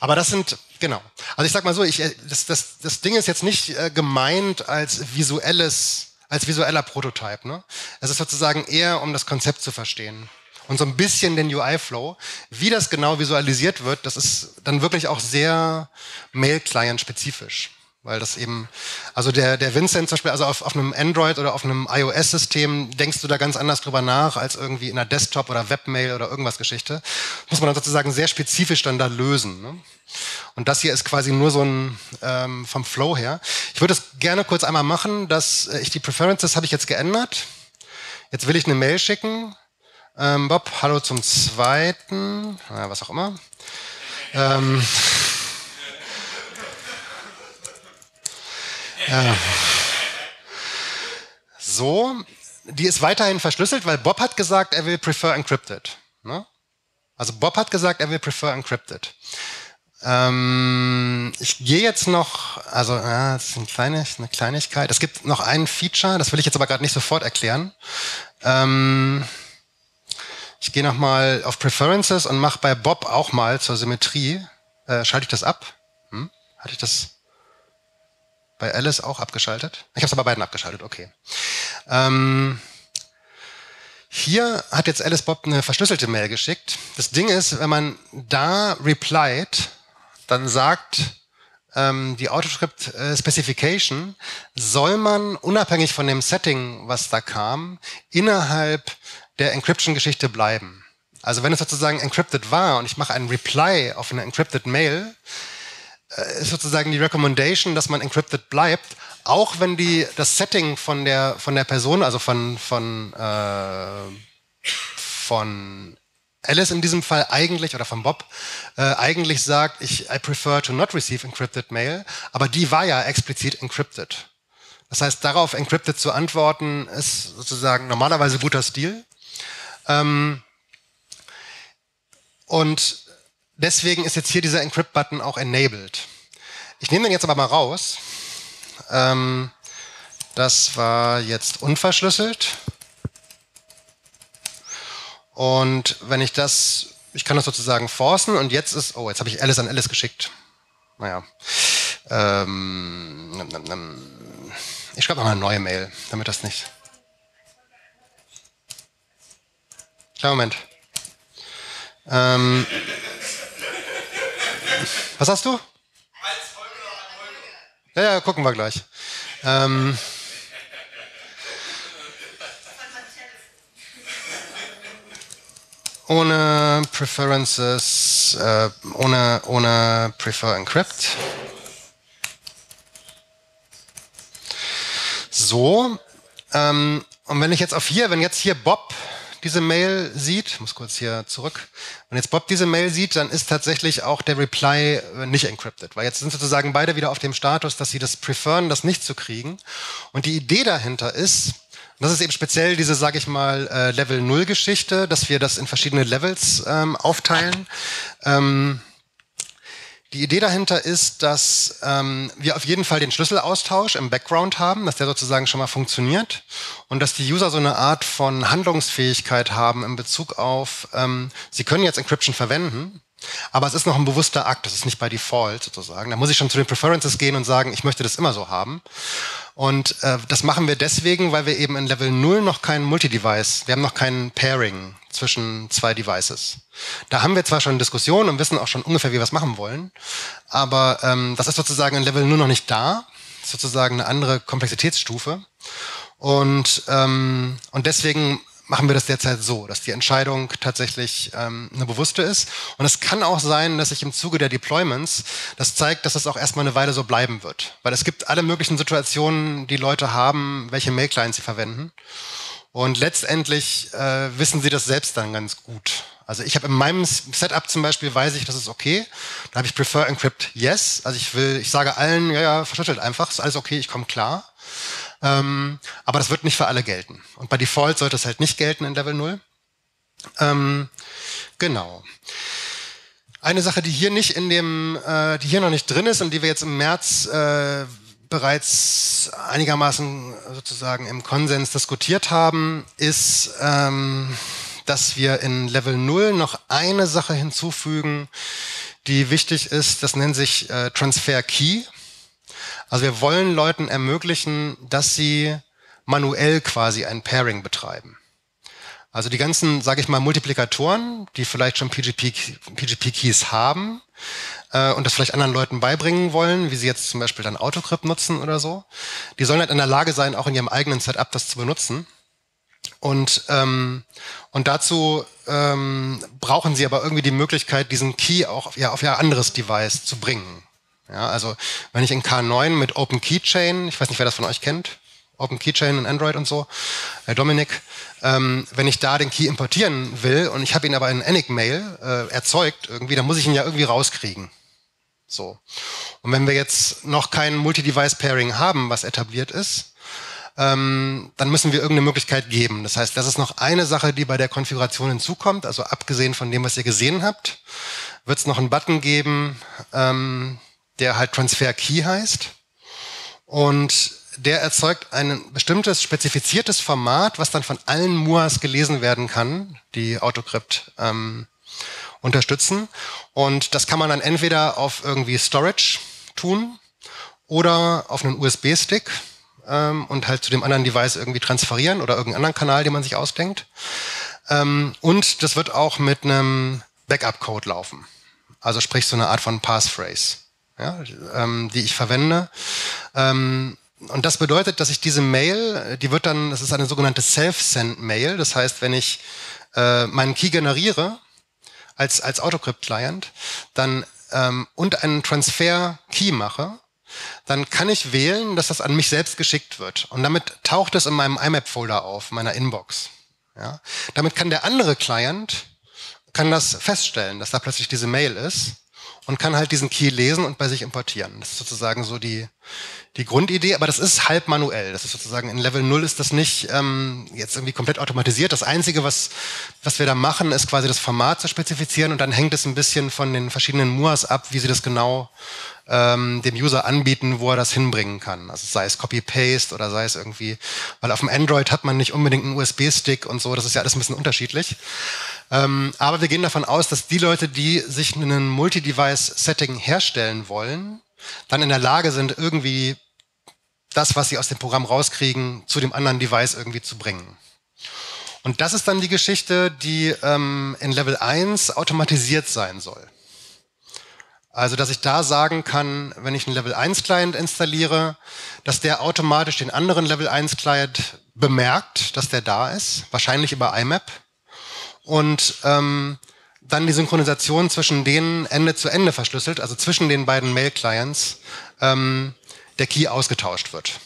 Aber das sind, genau. Also ich sag mal so, ich, das, das, das Ding ist jetzt nicht äh, gemeint als visuelles als visueller Prototyp. Ne? Es ist sozusagen eher, um das Konzept zu verstehen. Und so ein bisschen den UI-Flow. Wie das genau visualisiert wird, das ist dann wirklich auch sehr Mail-Client-spezifisch. Weil das eben, also der, der Vincent zum Beispiel, also auf, auf einem Android oder auf einem iOS-System denkst du da ganz anders drüber nach, als irgendwie in einer Desktop- oder Webmail oder irgendwas Geschichte. Muss man dann sozusagen sehr spezifisch dann da lösen. Ne? Und das hier ist quasi nur so ein ähm, vom Flow her. Ich würde es gerne kurz einmal machen, dass äh, ich die Preferences habe ich jetzt geändert. Jetzt will ich eine Mail schicken. Ähm, Bob, hallo zum zweiten, äh, was auch immer. Ähm, So, die ist weiterhin verschlüsselt, weil Bob hat gesagt, er will prefer encrypted. Ne? Also Bob hat gesagt, er will prefer encrypted. Ähm, ich gehe jetzt noch, also ja, das ist eine, kleine, eine Kleinigkeit. Es gibt noch ein Feature, das will ich jetzt aber gerade nicht sofort erklären. Ähm, ich gehe nochmal auf Preferences und mache bei Bob auch mal zur Symmetrie. Äh, schalte ich das ab? Hm? Hatte ich das? Bei Alice auch abgeschaltet? Ich habe es bei beiden abgeschaltet, okay. Ähm, hier hat jetzt Alice Bob eine verschlüsselte Mail geschickt. Das Ding ist, wenn man da replied, dann sagt ähm, die Autoscript äh, Specification, soll man unabhängig von dem Setting, was da kam, innerhalb der Encryption-Geschichte bleiben. Also wenn es sozusagen encrypted war und ich mache einen Reply auf eine encrypted Mail, ist sozusagen die Recommendation, dass man encrypted bleibt, auch wenn die das Setting von der von der Person, also von von äh, von Alice in diesem Fall eigentlich oder von Bob äh, eigentlich sagt, ich I prefer to not receive encrypted mail, aber die war ja explizit encrypted. Das heißt, darauf encrypted zu antworten, ist sozusagen normalerweise guter Stil. Ähm, und deswegen ist jetzt hier dieser Encrypt-Button auch enabled. Ich nehme den jetzt aber mal raus. Ähm, das war jetzt unverschlüsselt. Und wenn ich das, ich kann das sozusagen forcen und jetzt ist, oh, jetzt habe ich Alice an Alice geschickt. Naja. Ähm, ich schreibe mal eine neue Mail, damit das nicht. Kleinen Moment. Ähm, was hast du? Ja, ja, gucken wir gleich. Ähm, ohne Preferences, äh, ohne, ohne Prefer Encrypt. So, ähm, und wenn ich jetzt auf hier, wenn jetzt hier Bob diese Mail sieht, muss kurz hier zurück, wenn jetzt Bob diese Mail sieht, dann ist tatsächlich auch der Reply äh, nicht encrypted, weil jetzt sind sozusagen beide wieder auf dem Status, dass sie das preferen, das nicht zu kriegen. Und die Idee dahinter ist, das ist eben speziell diese, sage ich mal, äh, Level 0 Geschichte, dass wir das in verschiedene Levels ähm, aufteilen. Ähm, die Idee dahinter ist, dass ähm, wir auf jeden Fall den Schlüsselaustausch im Background haben, dass der sozusagen schon mal funktioniert und dass die User so eine Art von Handlungsfähigkeit haben in Bezug auf, ähm, sie können jetzt Encryption verwenden, Aber es ist noch ein bewusster Akt, das ist nicht bei Default sozusagen. Da muss ich schon zu den Preferences gehen und sagen, ich möchte das immer so haben. Und äh, das machen wir deswegen, weil wir eben in Level 0 noch kein Multi-Device, wir haben noch kein Pairing zwischen zwei Devices. Da haben wir zwar schon Diskussionen und wissen auch schon ungefähr, wie wir es machen wollen, aber ähm, das ist sozusagen in Level 0 noch nicht da, sozusagen eine andere Komplexitätsstufe. Und, ähm, und deswegen machen wir das derzeit so, dass die Entscheidung tatsächlich ähm, eine bewusste ist. Und es kann auch sein, dass sich im Zuge der Deployments das zeigt, dass es auch erstmal eine Weile so bleiben wird. Weil es gibt alle möglichen Situationen, die Leute haben, welche Mail-Clients sie verwenden. Und letztendlich äh, wissen sie das selbst dann ganz gut. Also ich habe in meinem Setup zum Beispiel weiß ich, das ist okay. Da habe ich Prefer Encrypt Yes. Also ich will, ich sage allen, ja, ja, verschüttelt einfach, ist alles okay, ich komme klar. Ähm, aber das wird nicht für alle gelten. Und bei Default sollte es halt nicht gelten in Level 0. Ähm, genau. Eine Sache, die hier nicht in dem, äh, die hier noch nicht drin ist und die wir jetzt im März äh, bereits einigermaßen sozusagen im Konsens diskutiert haben, ist, ähm, dass wir in Level 0 noch eine Sache hinzufügen, die wichtig ist. Das nennt sich äh, Transfer Key. Also wir wollen Leuten ermöglichen, dass sie manuell quasi ein Pairing betreiben. Also die ganzen, sage ich mal, Multiplikatoren, die vielleicht schon PGP-Keys PGP haben äh, und das vielleicht anderen Leuten beibringen wollen, wie sie jetzt zum Beispiel dann Autocrypt nutzen oder so, die sollen halt in der Lage sein, auch in ihrem eigenen Setup das zu benutzen. Und, ähm, und dazu ähm, brauchen sie aber irgendwie die Möglichkeit, diesen Key auch ja, auf ihr anderes Device zu bringen. Ja, also wenn ich in K9 mit Open Keychain, ich weiß nicht, wer das von euch kennt, Open Keychain in Android und so, äh, Dominik, ähm, wenn ich da den Key importieren will und ich habe ihn aber in Enigmail äh, erzeugt irgendwie, dann muss ich ihn ja irgendwie rauskriegen. So. Und wenn wir jetzt noch kein Multi-Device-Pairing haben, was etabliert ist, ähm, dann müssen wir irgendeine Möglichkeit geben. Das heißt, das ist noch eine Sache, die bei der Konfiguration hinzukommt. Also abgesehen von dem, was ihr gesehen habt, wird es noch einen Button geben, ähm, der halt Transfer Key heißt. Und der erzeugt ein bestimmtes spezifiziertes Format, was dann von allen MUAs gelesen werden kann, die Autocrypt ähm, unterstützen. Und das kann man dann entweder auf irgendwie Storage tun oder auf einen USB-Stick ähm, und halt zu dem anderen Device irgendwie transferieren oder irgendeinen anderen Kanal, den man sich ausdenkt. Ähm, und das wird auch mit einem Backup-Code laufen. Also sprich so eine Art von Passphrase ja, ähm, die ich verwende. Ähm, und das bedeutet, dass ich diese Mail, die wird dann, das ist eine sogenannte Self-Send-Mail. Das heißt, wenn ich äh, meinen Key generiere als, als Autocrypt-Client dann ähm, und einen Transfer-Key mache, dann kann ich wählen, dass das an mich selbst geschickt wird. Und damit taucht es in meinem IMAP-Folder auf, meiner Inbox. Ja? Damit kann der andere Client kann das feststellen, dass da plötzlich diese Mail ist und kann halt diesen Key lesen und bei sich importieren. Das ist sozusagen so die, die Grundidee, aber das ist halb manuell. Das ist sozusagen in Level 0 ist das nicht ähm, jetzt irgendwie komplett automatisiert. Das Einzige, was, was wir da machen, ist quasi das Format zu spezifizieren und dann hängt es ein bisschen von den verschiedenen MUAs ab, wie sie das genau ähm, dem User anbieten, wo er das hinbringen kann. Also sei es Copy-Paste oder sei es irgendwie, weil auf dem Android hat man nicht unbedingt einen USB-Stick und so, das ist ja alles ein bisschen unterschiedlich. Ähm, aber wir gehen davon aus, dass die Leute, die sich ein Multi-Device-Setting herstellen wollen, dann in der Lage sind, irgendwie das, was sie aus dem Programm rauskriegen, zu dem anderen Device irgendwie zu bringen. Und das ist dann die Geschichte, die ähm, in Level 1 automatisiert sein soll. Also, dass ich da sagen kann, wenn ich einen Level 1 Client installiere, dass der automatisch den anderen Level 1 Client bemerkt, dass der da ist, wahrscheinlich über IMAP. Und ähm, dann die Synchronisation zwischen denen Ende zu Ende verschlüsselt, also zwischen den beiden Mail-Clients, ähm, der Key ausgetauscht wird.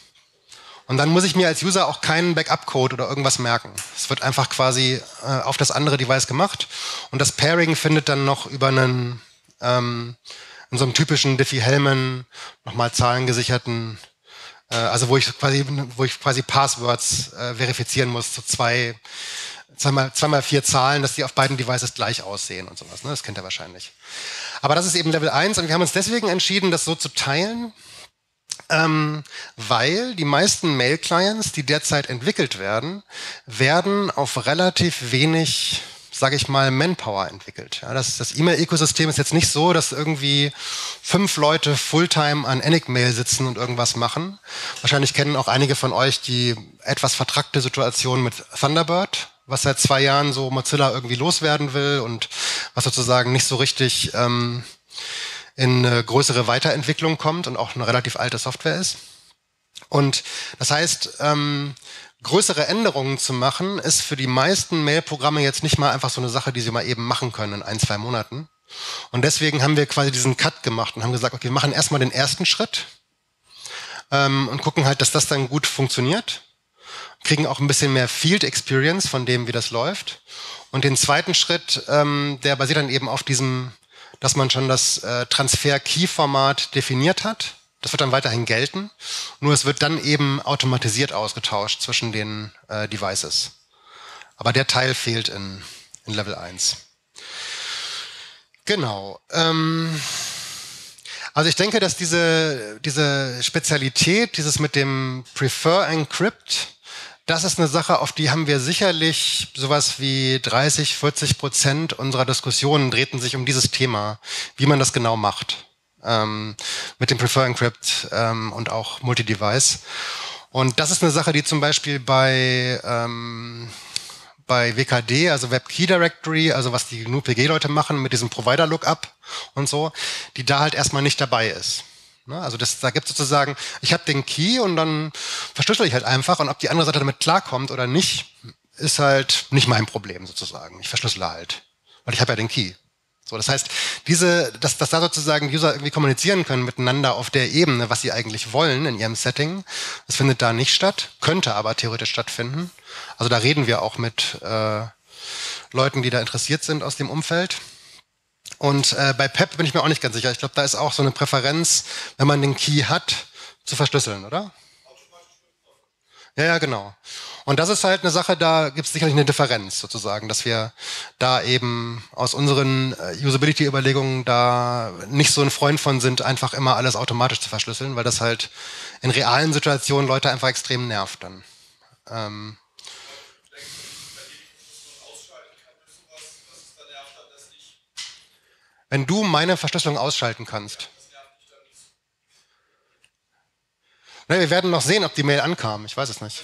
Und dann muss ich mir als User auch keinen Backup-Code oder irgendwas merken. Es wird einfach quasi äh, auf das andere Device gemacht und das Pairing findet dann noch über einen ähm, in so einem typischen Diffie-Hellman nochmal zahlengesicherten, äh, also wo ich quasi, wo ich quasi Passwords äh, verifizieren muss zu zwei zweimal, zweimal vier Zahlen, dass die auf beiden Devices gleich aussehen und sowas. Ne? Das kennt ihr wahrscheinlich. Aber das ist eben Level 1 und wir haben uns deswegen entschieden, das so zu teilen, ähm, weil die meisten Mail-Clients, die derzeit entwickelt werden, werden auf relativ wenig sage ich mal, Manpower entwickelt. Ja, das das E-Mail-Ökosystem ist jetzt nicht so, dass irgendwie fünf Leute Fulltime an Enigmail sitzen und irgendwas machen. Wahrscheinlich kennen auch einige von euch die etwas vertrackte Situation mit Thunderbird, was seit zwei Jahren so Mozilla irgendwie loswerden will und was sozusagen nicht so richtig ähm, in eine größere Weiterentwicklung kommt und auch eine relativ alte Software ist. Und das heißt, ähm, größere Änderungen zu machen, ist für die meisten Mail-Programme jetzt nicht mal einfach so eine Sache, die sie mal eben machen können in ein, zwei Monaten. Und deswegen haben wir quasi diesen Cut gemacht und haben gesagt, okay, wir machen erstmal den ersten Schritt ähm, und gucken halt, dass das dann gut funktioniert. Kriegen auch ein bisschen mehr Field Experience von dem, wie das läuft. Und den zweiten Schritt, ähm, der basiert dann eben auf diesem, dass man schon das äh, Transfer-Key-Format definiert hat das wird dann weiterhin gelten, nur es wird dann eben automatisiert ausgetauscht zwischen den äh, Devices. Aber der Teil fehlt in, in Level 1. Genau. Ähm, also ich denke, dass diese, diese Spezialität, dieses mit dem Prefer Encrypt, das ist eine Sache, auf die haben wir sicherlich sowas wie 30, 40 Prozent unserer Diskussionen drehten sich um dieses Thema, wie man das genau macht ähm, mit dem Prefer Encrypt ähm, und auch Multi-Device. Und das ist eine Sache, die zum Beispiel bei, ähm, bei WKD, also Web Key Directory, also was die GNU-PG-Leute machen mit diesem Provider-Lookup und so, die da halt erstmal nicht dabei ist. Ne? Also das, da gibt es sozusagen, ich habe den Key und dann verschlüssel ich halt einfach und ob die andere Seite damit klarkommt oder nicht, ist halt nicht mein Problem sozusagen. Ich verschlüssele halt, weil ich habe ja den Key. So, das heißt, diese, dass, dass da sozusagen User irgendwie kommunizieren können miteinander auf der Ebene, was sie eigentlich wollen in ihrem Setting, das findet da nicht statt, könnte aber theoretisch stattfinden. Also da reden wir auch mit äh, Leuten, die da interessiert sind aus dem Umfeld. Und äh, bei PEP bin ich mir auch nicht ganz sicher. Ich glaube, da ist auch so eine Präferenz, wenn man den Key hat, zu verschlüsseln, oder? Ja, ja, genau. Und das ist halt eine Sache, da gibt es sicherlich eine Differenz sozusagen, dass wir da eben aus unseren äh, Usability-Überlegungen da nicht so ein Freund von sind, einfach immer alles automatisch zu verschlüsseln, weil das halt in realen Situationen Leute einfach extrem nervt dann. Ähm, wenn du meine Verschlüsselung ausschalten kannst. Ne, wir werden noch sehen, ob die Mail ankam. Ich weiß es nicht.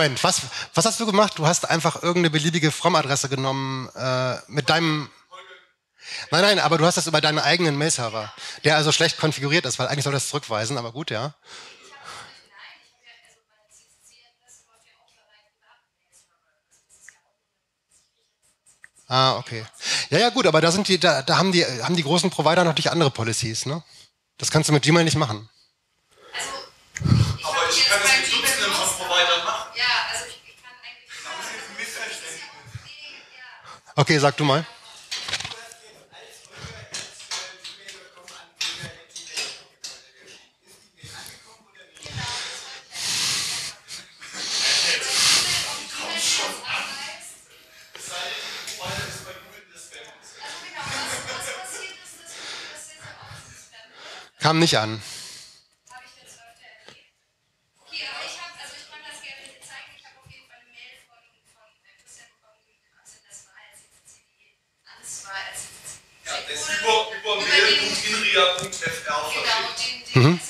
Moment, was, was hast du gemacht? Du hast einfach irgendeine beliebige From-Adresse genommen äh, mit deinem. Nein, nein, aber du hast das über deinen eigenen Mail-Server, der also schlecht konfiguriert ist, weil eigentlich soll das zurückweisen, aber gut, ja. Ah, okay. Ja, ja, gut, aber da sind die, da, da haben die, haben die großen Provider natürlich andere Policies, ne? Das kannst du mit Gmail nicht machen. Aber ich kann es mit Dutzenden von Providern machen. Ja, also ich, ich kann eigentlich. Das ist ein Missverständnis. Okay, sag du mal. Kam nicht an. Mhm.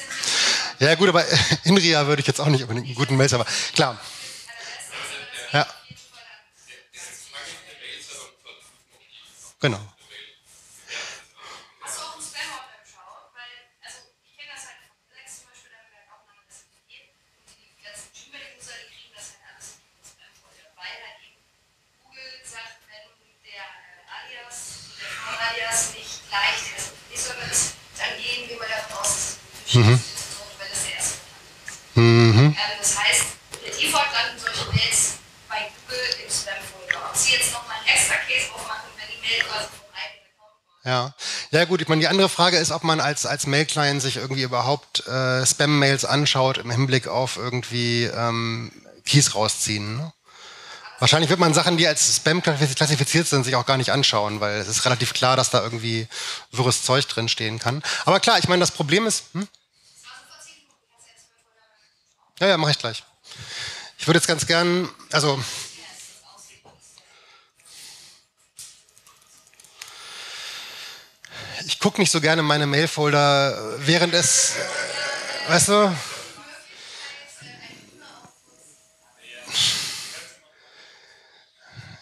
Ja gut, aber in RIA würde ich jetzt auch nicht unbedingt einen guten Mail, aber klar. Ja. Genau. Mhm. Mhm. Das heißt, der Default landen solche Mails bei Google im Spam-Folder. Ob Sie jetzt nochmal einen extra Case aufmachen, wenn die Mail quasi vom eigenen kommt. Ja. Ja gut, ich meine, die andere Frage ist, ob man als, als Mail-Client sich irgendwie überhaupt äh, Spam-Mails anschaut im Hinblick auf irgendwie ähm, Keys rausziehen. Ne? Wahrscheinlich wird man Sachen, die als Spam klassifiziert sind, sich auch gar nicht anschauen, weil es ist relativ klar, dass da irgendwie wirres Zeug drin stehen kann. Aber klar, ich meine, das Problem ist... Hm? Ja, ja, mache ich gleich. Ich würde jetzt ganz gern, also ich gucke nicht so gerne meine Mailfolder, während es, weißt du?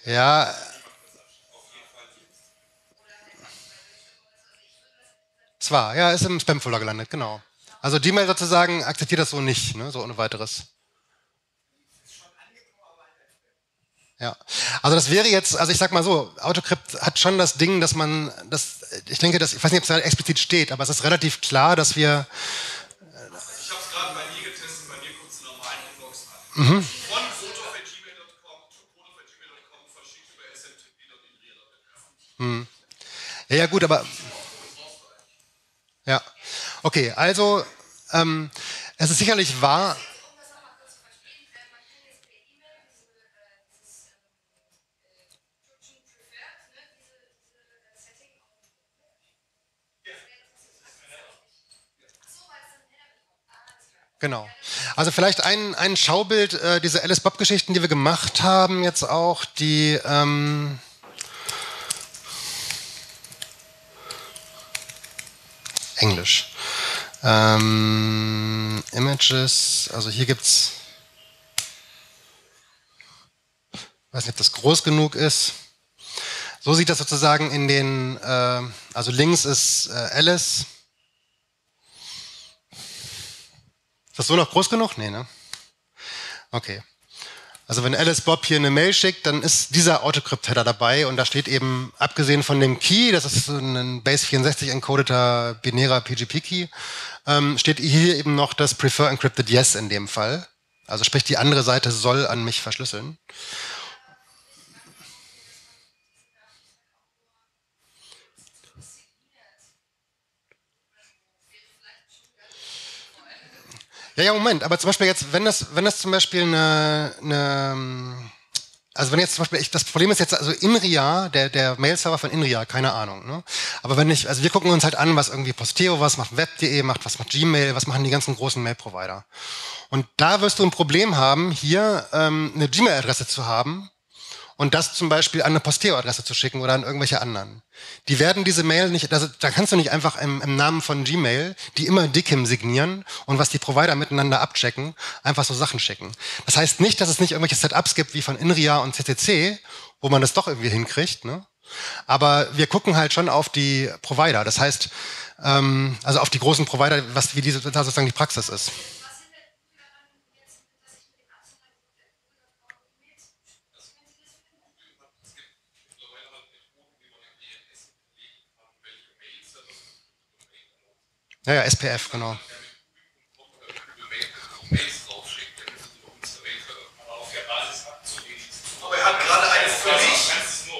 Ja. Zwar, ja, ist im Spam-Folder gelandet, genau. Also Gmail sozusagen akzeptiert das so nicht, ne, so ohne weiteres. Ja, also das wäre jetzt, also ich sag mal so, Autocrypt hat schon das Ding, dass man, das, ich denke, dass, ich weiß nicht, ob es da explizit steht, aber es ist relativ klar, dass wir. Ich habe es gerade bei mir getestet, bei mir kommt es normalen Inbox an. Mhm. Von foto.gmail.com zu foto.gmail.com verschickt über smtp.in mhm. Ja, ja, gut, aber. Ja, okay, also ähm, es ist sicherlich wahr. Genau. Also vielleicht ein, ein Schaubild, äh, diese Alice Bob-Geschichten, die wir gemacht haben, jetzt auch, die ähm, Englisch. Ähm, Images, also hier gibt's, weiß nicht, ob das groß genug ist. So sieht das sozusagen in den, äh, also links ist äh, Alice Ist das so noch groß genug? Nee, ne? Okay. Also wenn Alice Bob hier eine Mail schickt, dann ist dieser Autocrypt-Header dabei und da steht eben, abgesehen von dem Key, das ist ein Base64 encodeter binärer PGP-Key, ähm, steht hier eben noch das Prefer Encrypted Yes in dem Fall. Also sprich, die andere Seite soll an mich verschlüsseln. Ja, ja, Moment, aber zum Beispiel jetzt, wenn das, wenn das zum Beispiel eine, eine also wenn jetzt zum Beispiel, ich, das Problem ist jetzt, also Inria, der, der Mail-Server von Inria, keine Ahnung. Ne? Aber wenn ich, also wir gucken uns halt an, was irgendwie Posteo, was macht Web.de, macht, was macht Gmail, was machen die ganzen großen Mail-Provider. Und da wirst du ein Problem haben, hier ähm, eine Gmail-Adresse zu haben, und das zum Beispiel an eine Posteo-Adresse zu schicken oder an irgendwelche anderen. Die werden diese Mail nicht, also da kannst du nicht einfach im, im Namen von Gmail, die immer Dickim signieren und was die Provider miteinander abchecken, einfach so Sachen schicken. Das heißt nicht, dass es nicht irgendwelche Setups gibt wie von Inria und CCC, wo man das doch irgendwie hinkriegt, ne? Aber wir gucken halt schon auf die Provider. Das heißt, ähm, also auf die großen Provider, was wie diese sozusagen die Praxis ist. Ja, ja, SPF, genau. Aber er hat gerade eine für mich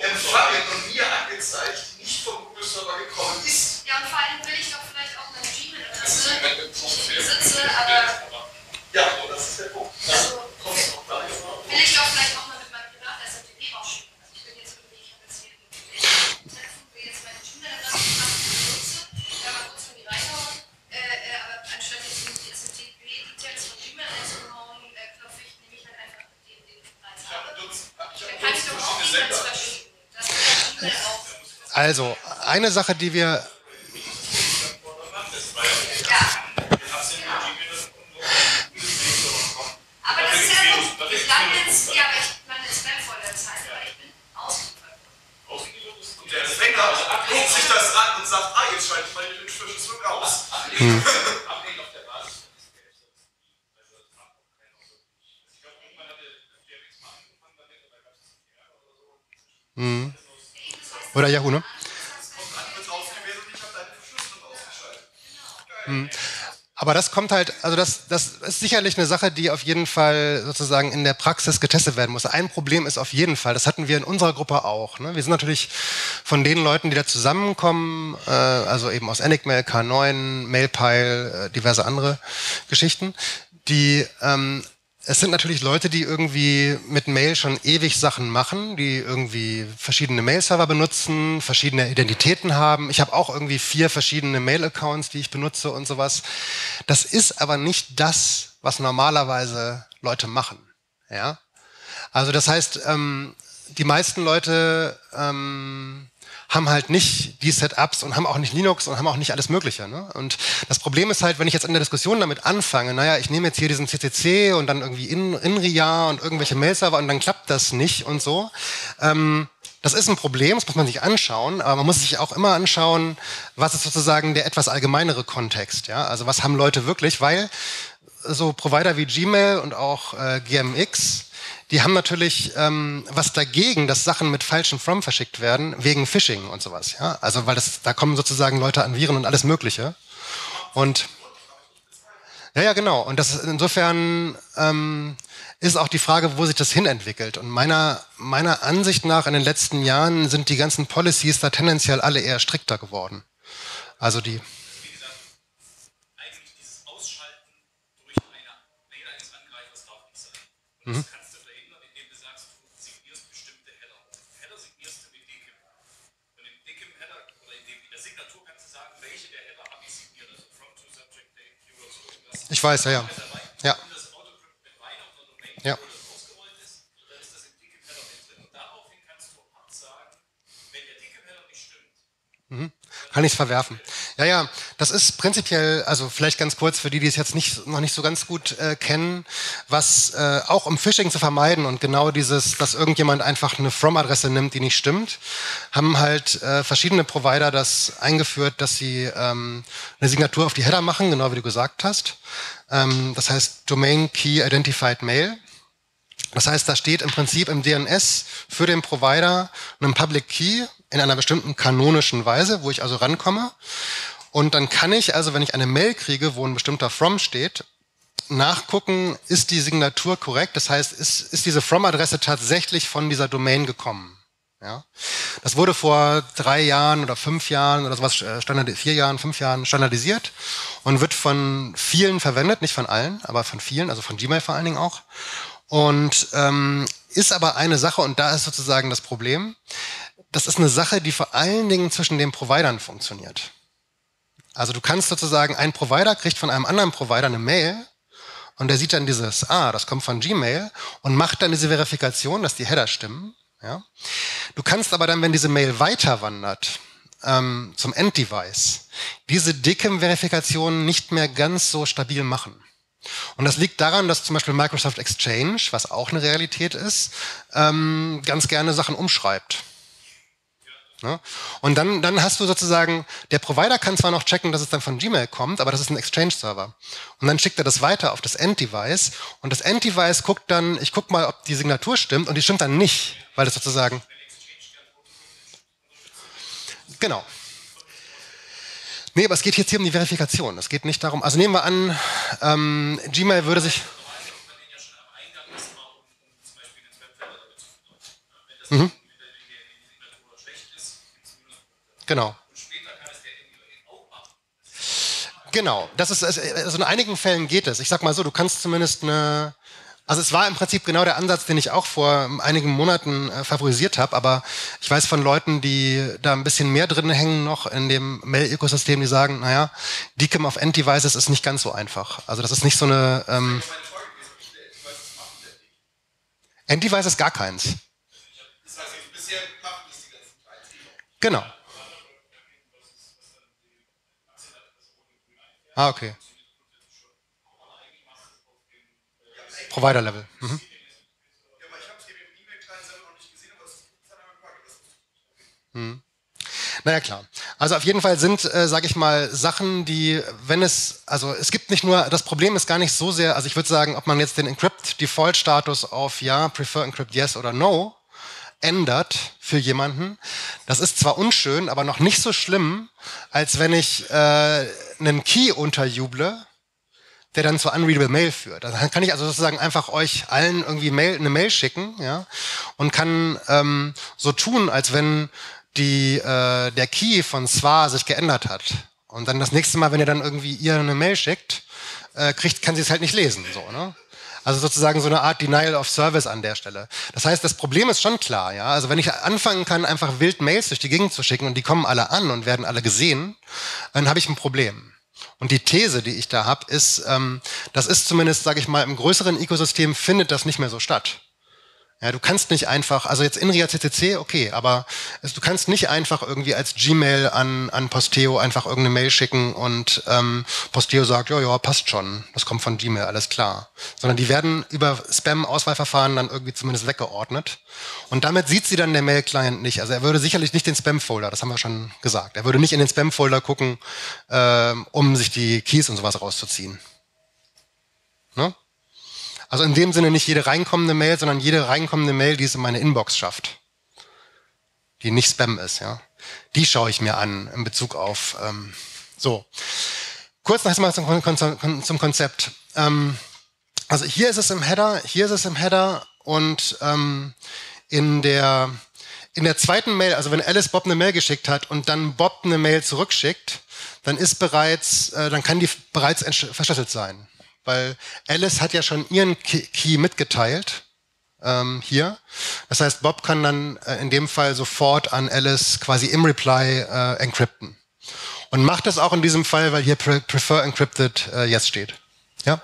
empfangen und mir angezeigt, die nicht vom Google-Server gekommen ist. Ja, und vor allem will ich doch vielleicht auch eine Gmail-Adresse. Ich besitze, aber. Ja, das ist der Punkt. Also, will ich doch vielleicht auch mal mit meinem Privat-SMTP rausschicken. Also ich bin jetzt irgendwie, ich habe jetzt hier ein Telefon, will jetzt meine Gmail-Adresse machen, die ich benutze, da mal kurz von die reinhauen. Äh, äh, aber anstatt jetzt die SMTP-Details von Gmail einzuhauen, äh, klopfe ich, nehme ich halt einfach den, den Preis ab. Dann kann ich doch auch E-Mails verschicken. Das ist Gmail auch. Also, eine Sache, die wir Aber das ist ja gut. Ich lande jetzt, ja, aber ich lande jetzt Spam vor der Zeit, aber ich bin ausgefallen. Und der Empfänger guckt sich das an und sagt, ah, jetzt schalte ich mal den Verschlüsselung aus. Hm. Hm. Oder Yahoo, ne? Aber das kommt halt, also das, das ist sicherlich eine Sache, die auf jeden Fall sozusagen in der Praxis getestet werden muss. Ein Problem ist auf jeden Fall, das hatten wir in unserer Gruppe auch. Ne? Wir sind natürlich von den Leuten, die da zusammenkommen, äh, also eben aus Enigmail, K9, Mailpile, äh, diverse andere Geschichten, die ähm, es sind natürlich Leute, die irgendwie mit Mail schon ewig Sachen machen, die irgendwie verschiedene Mail-Server benutzen, verschiedene Identitäten haben. Ich habe auch irgendwie vier verschiedene Mail-Accounts, die ich benutze und sowas. Das ist aber nicht das, was normalerweise Leute machen. Ja, also das heißt, ähm, die meisten Leute ähm, haben halt nicht die Setups und haben auch nicht Linux und haben auch nicht alles Mögliche. Ne? Und das Problem ist halt, wenn ich jetzt in der Diskussion damit anfange, naja, ich nehme jetzt hier diesen CCC und dann irgendwie in, InRIA und irgendwelche Mail-Server und dann klappt das nicht und so. Ähm, das ist ein Problem, das muss man sich anschauen, aber man muss sich auch immer anschauen, was ist sozusagen der etwas allgemeinere Kontext. Ja? Also was haben Leute wirklich, weil so Provider wie Gmail und auch äh, GMX die haben natürlich ähm, was dagegen, dass Sachen mit falschen From verschickt werden, wegen Phishing und sowas. Ja? Also weil das, da kommen sozusagen Leute an Viren und alles Mögliche. Und ja, ja, genau. Und das ist insofern ähm, ist auch die Frage, wo sich das hinentwickelt. Und meiner, meiner Ansicht nach in den letzten Jahren sind die ganzen Policies da tendenziell alle eher strikter geworden. Also die. Mhm. Ich weiß, ja, ja. Ja. Mhm. Kann ich es verwerfen. Ja, ja, das ist prinzipiell, also vielleicht ganz kurz für die, die es jetzt nicht, noch nicht so ganz gut äh, kennen, was äh, auch um Phishing zu vermeiden und genau dieses, dass irgendjemand einfach eine From-Adresse nimmt, die nicht stimmt, haben halt äh, verschiedene Provider das eingeführt, dass sie ähm, eine Signatur auf die Header machen, genau wie du gesagt hast. Ähm, das heißt Domain Key Identified Mail. Das heißt, da steht im Prinzip im DNS für den Provider einen Public Key in einer bestimmten kanonischen Weise, wo ich also rankomme. Und dann kann ich also, wenn ich eine Mail kriege, wo ein bestimmter From steht, nachgucken, ist die Signatur korrekt? Das heißt, ist, ist diese From-Adresse tatsächlich von dieser Domain gekommen? Ja? Das wurde vor drei Jahren oder fünf Jahren oder sowas, äh, standard, vier Jahren, fünf Jahren standardisiert und wird von vielen verwendet, nicht von allen, aber von vielen, also von Gmail vor allen Dingen auch. Und ähm, ist aber eine Sache, und da ist sozusagen das Problem, das ist eine Sache, die vor allen Dingen zwischen den Providern funktioniert. Also du kannst sozusagen, ein Provider kriegt von einem anderen Provider eine Mail und der sieht dann dieses, ah, das kommt von Gmail und macht dann diese Verifikation, dass die Header stimmen. Ja? Du kannst aber dann, wenn diese Mail weiter wandert, ähm, zum Enddevice, diese DKIM-Verifikation nicht mehr ganz so stabil machen. Und das liegt daran, dass zum Beispiel Microsoft Exchange, was auch eine Realität ist, ähm, ganz gerne Sachen umschreibt. Ne? Und dann, dann hast du sozusagen, der Provider kann zwar noch checken, dass es dann von Gmail kommt, aber das ist ein Exchange-Server. Und dann schickt er das weiter auf das End-Device und das End-Device guckt dann, ich guck mal, ob die Signatur stimmt und die stimmt dann nicht, weil das sozusagen... Genau. Nee, aber es geht jetzt hier um die Verifikation. Es geht nicht darum, also nehmen wir an, ähm, Gmail würde sich... Mhm. Genau. Genau, das ist also in einigen Fällen geht es. Ich sag mal so, du kannst zumindest eine also es war im Prinzip genau der Ansatz, den ich auch vor einigen Monaten äh, favorisiert habe, aber ich weiß von Leuten, die da ein bisschen mehr drin hängen noch in dem Mail-Ökosystem, die sagen, naja, DKIM auf End-Devices ist nicht ganz so einfach. Also das ist nicht so eine... Ähm, End-Device ist gar keins. Genau. Ah, okay. Provider-Level. Mhm. Mhm. Naja, klar. Also auf jeden Fall sind, äh, sage ich mal, Sachen, die, wenn es, also es gibt nicht nur, das Problem ist gar nicht so sehr, also ich würde sagen, ob man jetzt den Encrypt-Default-Status auf Ja, Prefer Encrypt Yes oder No ändert für jemanden, das ist zwar unschön, aber noch nicht so schlimm, als wenn ich äh, einen Key unterjuble der dann zu unreadable Mail führt. Dann kann ich also sozusagen einfach euch allen irgendwie Mail, eine Mail schicken, ja, und kann ähm, so tun, als wenn die, äh, der Key von SWA sich geändert hat. Und dann das nächste Mal, wenn ihr dann irgendwie ihr eine Mail schickt, äh, kriegt, kann sie es halt nicht lesen, so, ne? Also sozusagen so eine Art Denial of Service an der Stelle. Das heißt, das Problem ist schon klar, ja. Also wenn ich anfangen kann, einfach wild Mails durch die Gegend zu schicken und die kommen alle an und werden alle gesehen, dann habe ich ein Problem. Und die These, die ich da habe, ist, ähm, das ist zumindest, sage ich mal, im größeren Ökosystem findet das nicht mehr so statt. Ja, du kannst nicht einfach, also jetzt INRIA CCC, okay, aber es, du kannst nicht einfach irgendwie als Gmail an, an Posteo einfach irgendeine Mail schicken und ähm, Posteo sagt, ja, ja, passt schon, das kommt von Gmail, alles klar. Sondern die werden über Spam-Auswahlverfahren dann irgendwie zumindest weggeordnet. Und damit sieht sie dann der Mail-Client nicht. Also er würde sicherlich nicht den Spam-Folder, das haben wir schon gesagt. Er würde nicht in den Spam-Folder gucken, äh, um sich die Keys und sowas rauszuziehen. Also in dem Sinne nicht jede reinkommende Mail, sondern jede reinkommende Mail, die es in meine Inbox schafft. Die nicht Spam ist, ja. Die schaue ich mir an in Bezug auf ähm, so. Kurz noch mal zum, zum Konzept. Ähm, also hier ist es im Header, hier ist es im Header und ähm, in der in der zweiten Mail, also wenn Alice Bob eine Mail geschickt hat und dann Bob eine Mail zurückschickt, dann ist bereits, äh, dann kann die bereits verschlüsselt sein weil Alice hat ja schon ihren Key mitgeteilt ähm, hier. Das heißt, Bob kann dann äh, in dem Fall sofort an Alice quasi im Reply äh, encrypten. Und macht das auch in diesem Fall, weil hier pre Prefer Encrypted äh, Yes steht. Ja?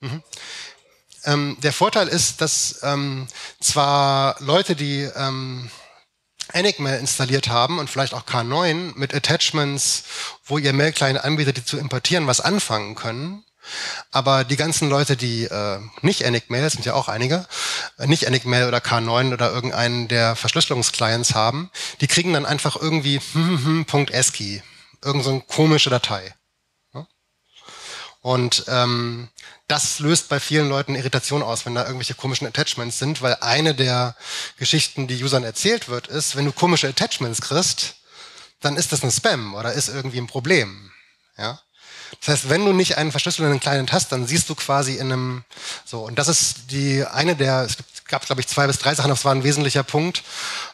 Mhm. Ähm, der Vorteil ist, dass ähm, zwar Leute, die ähm, Enigma installiert haben und vielleicht auch K9 mit Attachments, wo ihr Mail-Client anbietet, die zu importieren, was anfangen können. Aber die ganzen Leute, die äh, nicht Enigmail, sind ja auch einige, äh, nicht Enigmail oder K9 oder irgendeinen der Verschlüsselungsclients haben, die kriegen dann einfach irgendwie hm, hm, hm, .ascii, irgend so komische Datei. Und ähm, das löst bei vielen Leuten Irritation aus, wenn da irgendwelche komischen Attachments sind, weil eine der Geschichten, die Usern erzählt wird, ist, wenn du komische Attachments kriegst, dann ist das ein Spam oder ist irgendwie ein Problem. Ja? Das heißt, wenn du nicht einen verschlüsselten Client hast, dann siehst du quasi in einem so und das ist die eine der es gab glaube ich zwei bis drei Sachen, das war ein wesentlicher Punkt,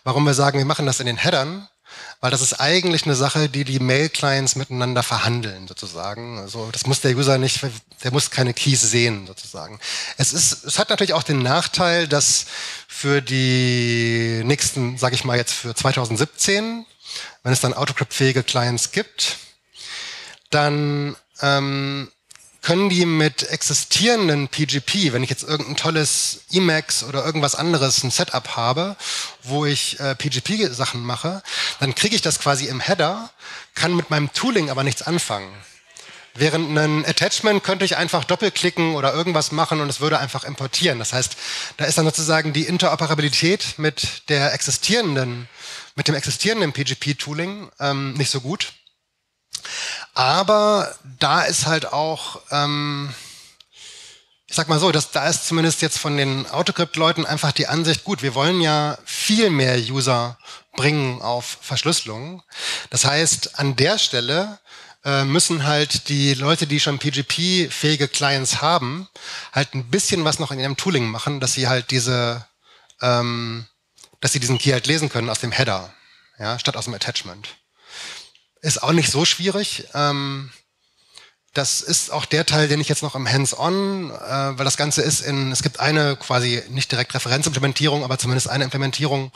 warum wir sagen, wir machen das in den Headern, weil das ist eigentlich eine Sache, die die Mail-Clients miteinander verhandeln, sozusagen. Also das muss der User nicht, der muss keine Keys sehen, sozusagen. Es ist, es hat natürlich auch den Nachteil, dass für die nächsten, sage ich mal jetzt für 2017, wenn es dann autocrypt-fähige Clients gibt, dann ähm, können die mit existierenden PGP, wenn ich jetzt irgendein tolles Emacs oder irgendwas anderes, ein Setup habe, wo ich äh, PGP-Sachen mache, dann kriege ich das quasi im Header, kann mit meinem Tooling aber nichts anfangen. Während ein Attachment könnte ich einfach doppelklicken oder irgendwas machen und es würde einfach importieren. Das heißt, da ist dann sozusagen die Interoperabilität mit der existierenden, mit dem existierenden PGP-Tooling ähm, nicht so gut. Aber da ist halt auch, ähm, ich sag mal so, dass da ist zumindest jetzt von den Autocrypt-Leuten einfach die Ansicht, gut, wir wollen ja viel mehr User bringen auf Verschlüsselung. Das heißt, an der Stelle äh, müssen halt die Leute, die schon PGP-fähige Clients haben, halt ein bisschen was noch in ihrem Tooling machen, dass sie halt diese, ähm, dass sie diesen Key halt lesen können aus dem Header, ja, statt aus dem Attachment. Ist auch nicht so schwierig. Ähm, das ist auch der Teil, den ich jetzt noch im Hands-on, äh, weil das Ganze ist in, es gibt eine quasi nicht direkt Referenzimplementierung, aber zumindest eine Implementierung,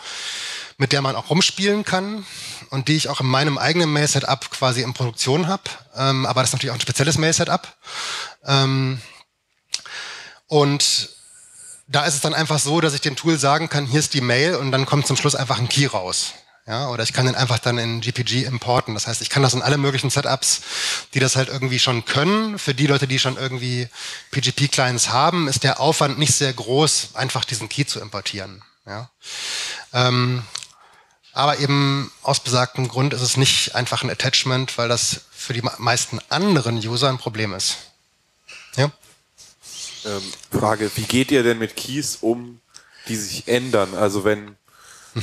mit der man auch rumspielen kann und die ich auch in meinem eigenen Mail-Setup quasi in Produktion habe. Ähm, aber das ist natürlich auch ein spezielles Mail-Setup. Ähm, und da ist es dann einfach so, dass ich dem Tool sagen kann, hier ist die Mail und dann kommt zum Schluss einfach ein Key raus. Ja, oder ich kann den einfach dann in GPG importen. Das heißt, ich kann das in alle möglichen Setups, die das halt irgendwie schon können. Für die Leute, die schon irgendwie PGP-Clients haben, ist der Aufwand nicht sehr groß, einfach diesen Key zu importieren. Ja. Ähm, aber eben aus besagtem Grund ist es nicht einfach ein Attachment, weil das für die meisten anderen User ein Problem ist. Ja. Ähm, Frage, wie geht ihr denn mit Keys um, die sich ändern? Also wenn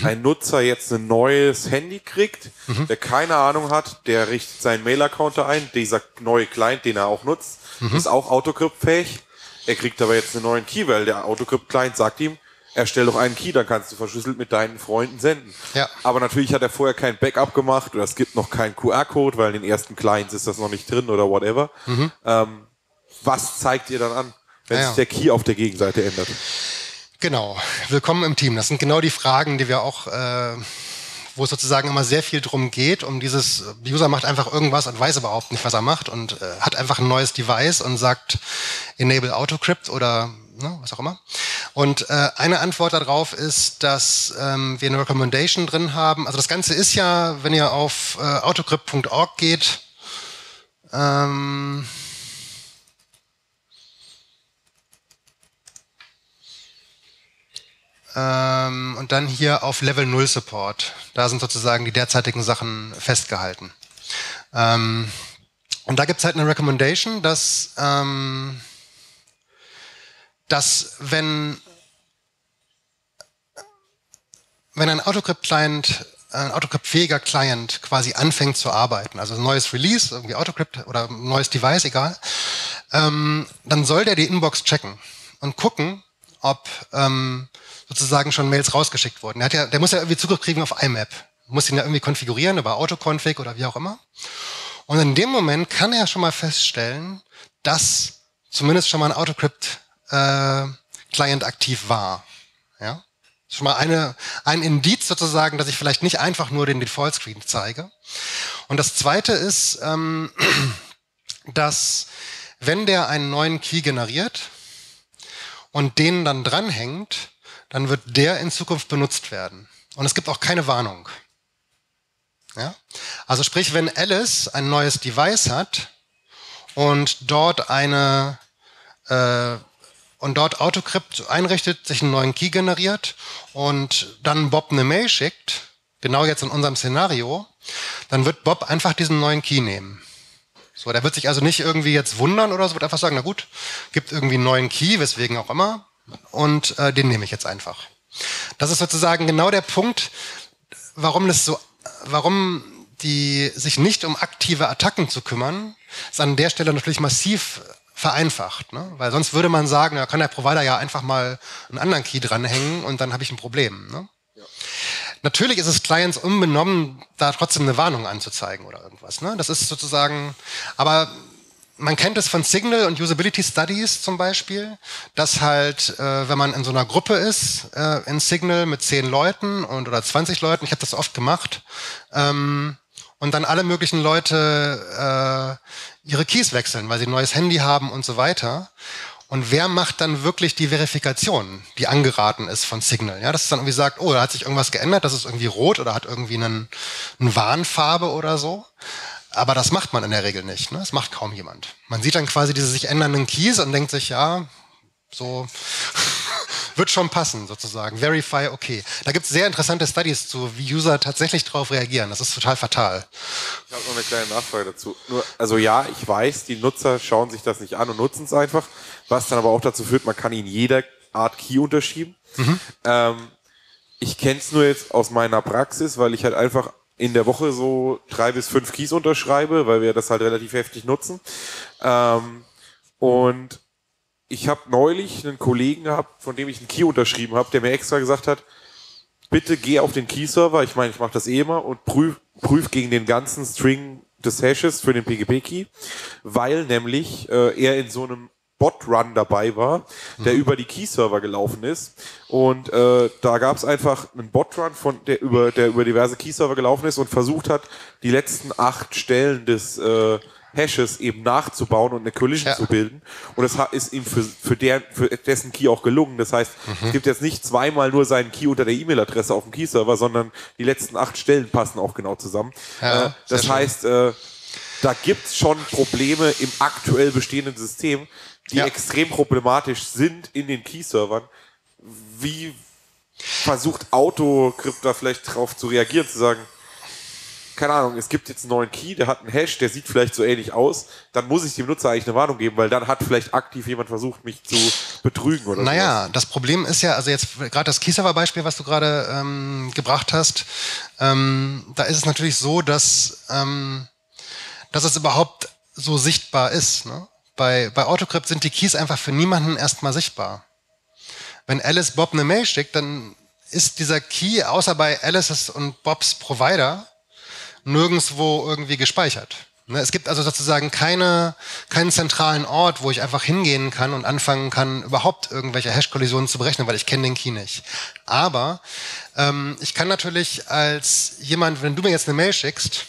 mhm. ein Nutzer jetzt ein neues Handy kriegt, mhm. der keine Ahnung hat, der richtet seinen Mail-Account ein, dieser neue Client, den er auch nutzt, mhm. ist auch autocrypt-fähig. Er kriegt aber jetzt einen neuen Key, weil der Autocrypt-Client sagt ihm, erstell doch einen Key, dann kannst du verschlüsselt mit deinen Freunden senden. Ja. Aber natürlich hat er vorher kein Backup gemacht oder es gibt noch keinen QR-Code, weil in den ersten Clients ist das noch nicht drin oder whatever. Mhm. Ähm, was zeigt ihr dann an, wenn ja, sich der Key auf der Gegenseite ändert? Genau, willkommen im Team. Das sind genau die Fragen, die wir auch, äh, wo es sozusagen immer sehr viel drum geht, um dieses, User macht einfach irgendwas und weiß überhaupt nicht, was er macht und äh, hat einfach ein neues Device und sagt Enable Autocrypt oder ne, was auch immer. Und äh, eine Antwort darauf ist, dass ähm, wir eine Recommendation drin haben. Also das Ganze ist ja, wenn ihr auf äh, autocrypt.org geht, ähm, ähm, und dann hier auf Level 0 Support. Da sind sozusagen die derzeitigen Sachen festgehalten. Ähm, und da gibt es halt eine Recommendation, dass ähm, dass wenn, wenn ein Autocrypt-Client, ein Autocrypt-fähiger Client quasi anfängt zu arbeiten, also ein neues Release, irgendwie Autocrypt oder ein neues Device, egal, ähm, dann soll der die Inbox checken und gucken, ob ähm, sozusagen schon Mails rausgeschickt wurden. Der, ja, der muss ja irgendwie Zugriff kriegen auf IMAP, muss ihn ja irgendwie konfigurieren über Autoconfig oder wie auch immer. Und in dem Moment kann er schon mal feststellen, dass zumindest schon mal ein Autocrypt äh, aktiv war. Ja? Schon mal eine, ein Indiz sozusagen, dass ich vielleicht nicht einfach nur den Default Screen zeige. Und das zweite ist, ähm, dass wenn der einen neuen Key generiert und den dann dranhängt, dann wird der in Zukunft benutzt werden. Und es gibt auch keine Warnung. Ja? Also sprich, wenn Alice ein neues Device hat und dort eine äh, und dort Autocrypt einrichtet, sich einen neuen Key generiert und dann Bob eine Mail schickt, genau jetzt in unserem Szenario, dann wird Bob einfach diesen neuen Key nehmen. So, der wird sich also nicht irgendwie jetzt wundern oder so, wird einfach sagen, na gut, gibt irgendwie einen neuen Key, weswegen auch immer, und äh, den nehme ich jetzt einfach. Das ist sozusagen genau der Punkt, warum das so, warum die sich nicht um aktive Attacken zu kümmern, ist an der Stelle natürlich massiv vereinfacht. Ne? Weil sonst würde man sagen, da kann der Provider ja einfach mal einen anderen Key dranhängen und dann habe ich ein Problem. Ne? Natürlich ist es Clients unbenommen, da trotzdem eine Warnung anzuzeigen oder irgendwas. Ne? Das ist sozusagen, aber man kennt es von Signal und Usability Studies zum Beispiel, dass halt, äh, wenn man in so einer Gruppe ist, äh, in Signal mit zehn Leuten und oder 20 Leuten, ich habe das oft gemacht, ähm, und dann alle möglichen Leute äh, ihre Keys wechseln, weil sie ein neues Handy haben und so weiter. Und wer macht dann wirklich die Verifikation, die angeraten ist von Signal? Ja, dass es dann irgendwie sagt, oh, da hat sich irgendwas geändert, das ist irgendwie rot oder hat irgendwie einen, eine Warnfarbe oder so. Aber das macht man in der Regel nicht. Ne? Das macht kaum jemand. Man sieht dann quasi diese sich ändernden Keys und denkt sich, ja, so wird schon passen, sozusagen. Verify, okay. Da gibt es sehr interessante Studies zu, wie User tatsächlich darauf reagieren. Das ist total fatal. Ich habe noch eine kleine Nachfrage dazu. Nur, also ja, ich weiß, die Nutzer schauen sich das nicht an und nutzen es einfach, was dann aber auch dazu führt, man kann ihnen jeder Art Key unterschieben. Mhm. Ähm, ich kenne es nur jetzt aus meiner Praxis, weil ich halt einfach in der Woche so drei bis fünf Keys unterschreibe, weil wir das halt relativ heftig nutzen. Ähm, und ich habe neulich einen Kollegen gehabt, von dem ich einen Key unterschrieben habe, der mir extra gesagt hat, bitte geh auf den Key-Server, ich meine, ich mache das eh immer, und prüf, prüf gegen den ganzen String des Hashes für den PGP-Key, weil nämlich äh, er in so einem Bot-Run dabei war, der mhm. über die Key-Server gelaufen ist. Und äh, da gab es einfach einen Bot-Run, von der über, der über diverse Key-Server gelaufen ist und versucht hat, die letzten acht Stellen des äh, Hashes eben nachzubauen und eine Collision ja. zu bilden. Und das ist ihm für, für, der, für dessen Key auch gelungen. Das heißt, mhm. es gibt jetzt nicht zweimal nur seinen Key unter der E-Mail-Adresse auf dem Key-Server, sondern die letzten acht Stellen passen auch genau zusammen. Ja, äh, das heißt, äh, da gibt's schon Probleme im aktuell bestehenden System, die ja. extrem problematisch sind in den Key-Servern. Wie versucht Autocrypt da vielleicht drauf zu reagieren, zu sagen, keine Ahnung, es gibt jetzt einen neuen Key, der hat einen Hash, der sieht vielleicht so ähnlich aus, dann muss ich dem Nutzer eigentlich eine Warnung geben, weil dann hat vielleicht aktiv jemand versucht, mich zu betrügen oder Naja, sowas. das Problem ist ja, also jetzt gerade das Keyserver-Beispiel, was du gerade ähm, gebracht hast, ähm, da ist es natürlich so, dass, ähm, dass es überhaupt so sichtbar ist. Ne? Bei, bei Autocrypt sind die Keys einfach für niemanden erstmal sichtbar. Wenn Alice Bob eine Mail schickt, dann ist dieser Key außer bei Alice's und Bobs Provider nirgendwo irgendwie gespeichert. Ne, Es gibt also sozusagen keine, keinen zentralen Ort, wo ich einfach hingehen kann und anfangen kann, überhaupt irgendwelche Hash-Kollisionen zu berechnen, weil ich kenne den Key nicht. Aber ähm, ich kann natürlich als jemand, wenn du mir jetzt eine Mail schickst,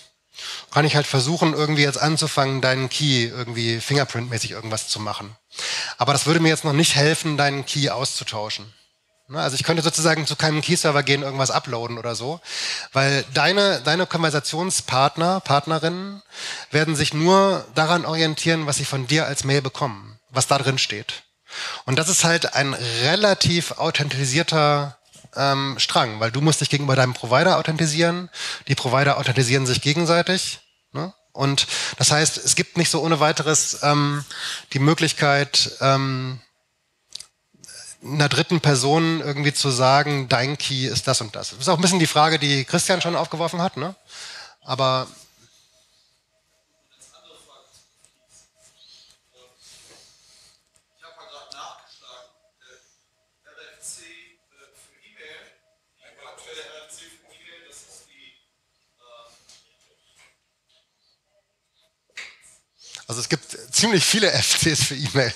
kann ich halt versuchen, irgendwie jetzt anzufangen, deinen Key irgendwie fingerprintmäßig irgendwas zu machen. Aber das würde mir jetzt noch nicht helfen, deinen Key auszutauschen. Ne, Also ich könnte sozusagen zu keinem Key-Server gehen, irgendwas uploaden oder so, weil deine, deine Konversationspartner, Partnerinnen werden sich nur daran orientieren, was sie von dir als Mail bekommen, was da drin steht. Und das ist halt ein relativ authentisierter ähm, Strang, weil du musst dich gegenüber deinem Provider authentisieren, die Provider authentisieren sich gegenseitig. Ne? Und das heißt, es gibt nicht so ohne weiteres ähm, die Möglichkeit, ähm, einer dritten Person irgendwie zu sagen, dein Key ist das und das. Das ist auch ein bisschen die Frage, die Christian schon aufgeworfen hat, ne? Aber Ich habe mal gerade nachgeschlagen. Äh, RFC äh, für E-Mail, die aktuelle RFC für E-Mail, das ist die. Also es gibt ziemlich viele FCs für E-Mail.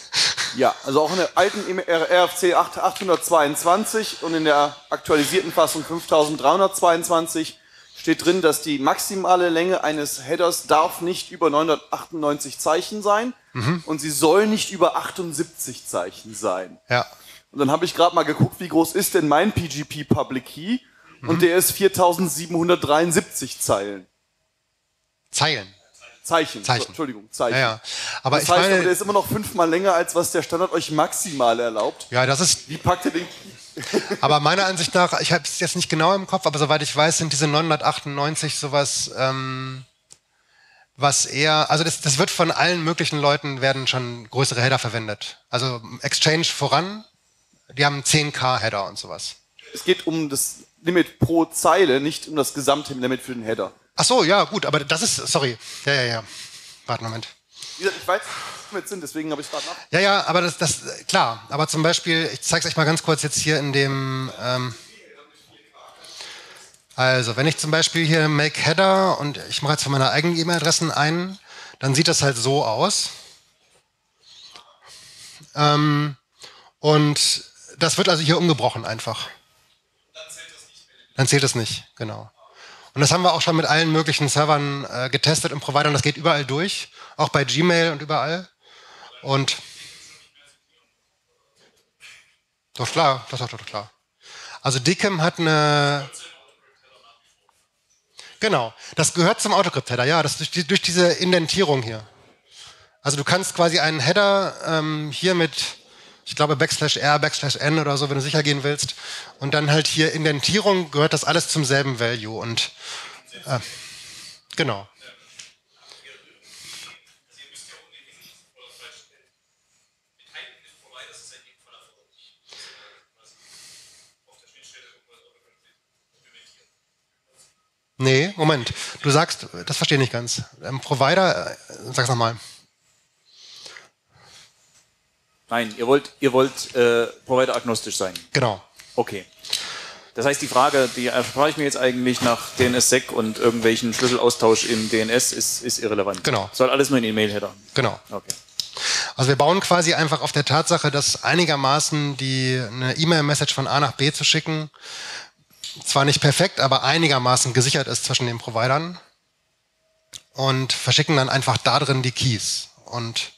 Ja, also auch in der alten RFC 8 822 und in der aktualisierten Fassung 5322 steht drin, dass die maximale Länge eines Headers darf nicht über 998 Zeichen sein und sie soll nicht über 78 Zeichen sein. Ja. Und dann habe ich gerade mal geguckt, wie groß ist denn mein PGP Public Key und der ist 4773 Zeilen. Zeilen. Zeichen. Zeichen. Entschuldigung, Zeichen. Ja, ja. Aber das ich heißt, aber der meine, ist immer noch fünfmal länger, als was der Standard euch maximal erlaubt. ja, das ist, Wie packt ihr den aber meiner Ansicht nach, ich habe es jetzt nicht genau im Kopf, aber soweit ich weiß, sind diese 998 sowas, ähm, was eher, also das, das wird von allen möglichen Leuten werden schon größere Header verwendet. Also Exchange voran, die haben 10k Header und sowas. Es geht um das Limit pro Zeile, nicht um das gesamte Limit für den Header. Ach so, ja, gut, aber das ist, sorry. Ja, ja, ja. Warte, Moment. Wie gesagt, ich weiß, was mit Sinn, deswegen habe ich gerade nach. Ja, ja, aber das, das, klar. Aber zum Beispiel, ich zeige es euch mal ganz kurz jetzt hier in dem, ähm, also, wenn ich zum Beispiel hier Make Header und ich mache jetzt von meiner eigenen E-Mail-Adressen ein, dann sieht das halt so aus. Ähm, und das wird also hier umgebrochen einfach. Dann zählt es nicht, genau. Und das haben wir auch schon mit allen möglichen Servern äh, getestet und Providern. Das geht überall durch, auch bei Gmail und überall. Und doch klar, das ist doch klar. Also Dickem hat eine. Genau, das gehört zum Autocrypt-Header, ja, das durch, die, durch diese Indentierung hier. Also du kannst quasi einen Header ähm, hier mit, ich glaube, Backslash R, Backslash N oder so, wenn du sicher gehen willst. Und dann halt hier Indentierung gehört das alles zum selben Value. Und äh, genau. Nee, Moment. Du sagst, das verstehe ich nicht ganz. Ähm, Provider, äh, sag's nochmal. Nein, ihr wollt, ihr wollt äh, provider-agnostisch sein. Genau. Okay. Das heißt, die Frage, die erspare ich mir jetzt eigentlich nach DNS-Sec und irgendwelchen Schlüsselaustausch im DNS, ist, ist irrelevant. Genau. Soll alles nur in E-Mail-Header. Genau. Okay. Also wir bauen quasi einfach auf der Tatsache, dass einigermaßen die eine E-Mail-Message von A nach B zu schicken, zwar nicht perfekt, aber einigermaßen gesichert ist zwischen den Providern und verschicken dann einfach da drin die Keys. Und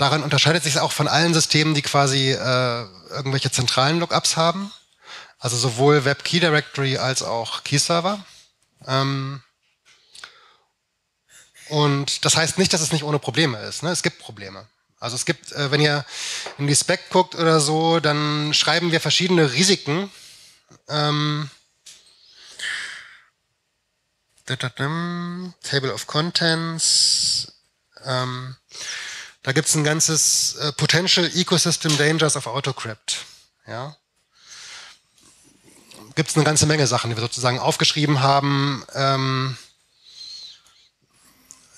darin unterscheidet sich es auch von allen Systemen, die quasi äh, irgendwelche zentralen Lookups haben. Also sowohl Web Key Directory als auch Key Server. Ähm, und das heißt nicht, dass es nicht ohne Probleme ist. Ne? Es gibt Probleme. Also es gibt, äh, wenn ihr in die Spec guckt oder so, dann schreiben wir verschiedene Risiken. Ähm, Table of Contents. Ähm, da gibt es ein ganzes äh, Potential Ecosystem Dangers of Autocrypt. Ja. Gibt es eine ganze Menge Sachen, die wir sozusagen aufgeschrieben haben, ähm,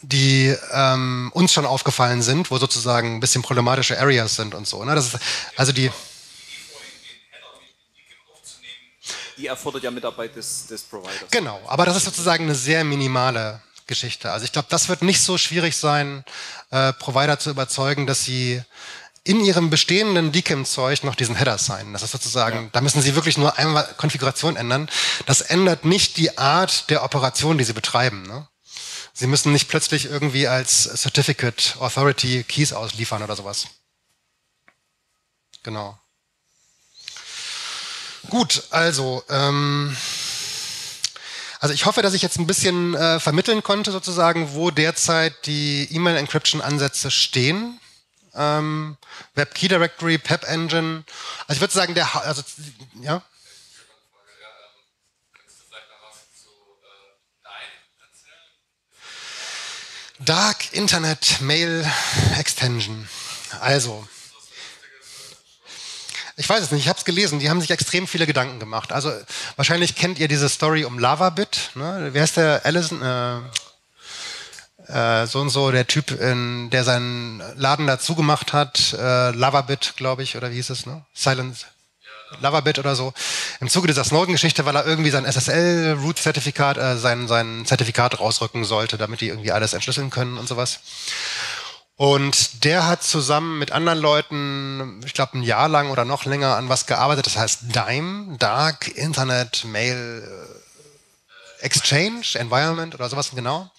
die ähm, uns schon aufgefallen sind, wo sozusagen ein bisschen problematische Areas sind und so. Ne? Das ist, also die. Die erfordert ja Mitarbeit des, des Providers. Genau, aber das ist sozusagen eine sehr minimale Geschichte. Also ich glaube, das wird nicht so schwierig sein, äh, Provider zu überzeugen, dass sie in ihrem bestehenden DKIM-Zeug noch diesen Header sein. Das ist sozusagen, ja. da müssen sie wirklich nur einmal Konfiguration ändern. Das ändert nicht die Art der Operation, die sie betreiben. Ne? Sie müssen nicht plötzlich irgendwie als Certificate Authority Keys ausliefern oder sowas. Genau. Gut, also ähm, also ich hoffe, dass ich jetzt ein bisschen äh, vermitteln konnte, sozusagen, wo derzeit die E-Mail-Encryption-Ansätze stehen. Ähm, Web Key Directory, Pep Engine. Also ich würde sagen, der, also ja. Dark Internet Mail Extension. Also, ich weiß es nicht, ich habe es gelesen, die haben sich extrem viele Gedanken gemacht. Also wahrscheinlich kennt ihr diese Story um Lavabit. Ne? Wer ist der Allison? Äh, äh, so und so, der Typ, in, der seinen Laden dazu gemacht hat, äh, Lavabit, glaube ich, oder wie hieß es, ne? Silence. Lavabit oder so. Im Zuge dieser Snowden-Geschichte, weil er irgendwie sein SSL-Root-Zertifikat, äh, sein, sein Zertifikat rausrücken sollte, damit die irgendwie alles entschlüsseln können und sowas. Und der hat zusammen mit anderen Leuten, ich glaube, ein Jahr lang oder noch länger an was gearbeitet. Das heißt DIME, Dark Internet Mail äh, Exchange, Environment oder sowas genau.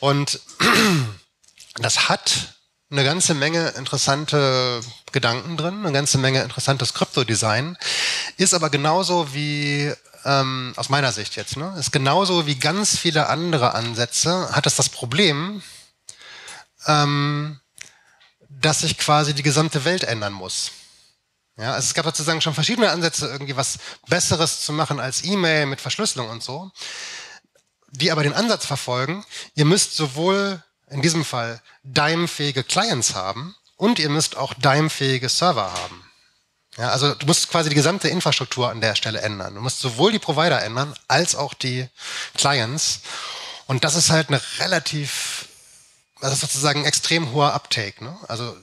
Und das hat eine ganze Menge interessante Gedanken drin, eine ganze Menge interessantes Kryptodesign, ist aber genauso wie ähm, aus meiner Sicht jetzt, ne, ist genauso wie ganz viele andere Ansätze, hat es das Problem, ähm, dass sich quasi die gesamte Welt ändern muss. Ja, also es gab sozusagen schon verschiedene Ansätze, irgendwie was Besseres zu machen als E-Mail mit Verschlüsselung und so, die aber den Ansatz verfolgen, ihr müsst sowohl in diesem Fall DIME-fähige Clients haben und ihr müsst auch DIME-fähige Server haben. Ja, also du musst quasi die gesamte Infrastruktur an der Stelle ändern. Du musst sowohl die Provider ändern als auch die Clients. Und das ist halt eine relativ das ist sozusagen ein extrem hoher Uptake. Ne? Also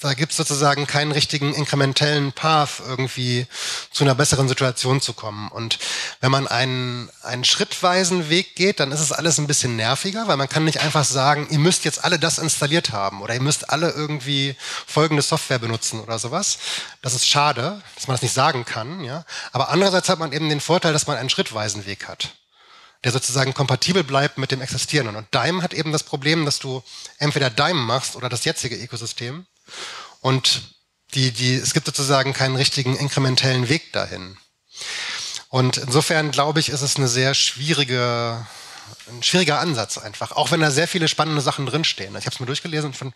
da gibt es sozusagen keinen richtigen inkrementellen Path, irgendwie zu einer besseren Situation zu kommen. Und wenn man einen, einen schrittweisen Weg geht, dann ist es alles ein bisschen nerviger, weil man kann nicht einfach sagen, ihr müsst jetzt alle das installiert haben oder ihr müsst alle irgendwie folgende Software benutzen oder sowas. Das ist schade, dass man das nicht sagen kann. Ja? Aber andererseits hat man eben den Vorteil, dass man einen schrittweisen Weg hat der sozusagen kompatibel bleibt mit dem Existierenden. Und Dime hat eben das Problem, dass du entweder Dime machst oder das jetzige Ökosystem. Und die, die, es gibt sozusagen keinen richtigen inkrementellen Weg dahin. Und insofern glaube ich, ist es eine sehr schwierige, ein schwieriger Ansatz einfach. Auch wenn da sehr viele spannende Sachen drinstehen. Ich habe es mir durchgelesen und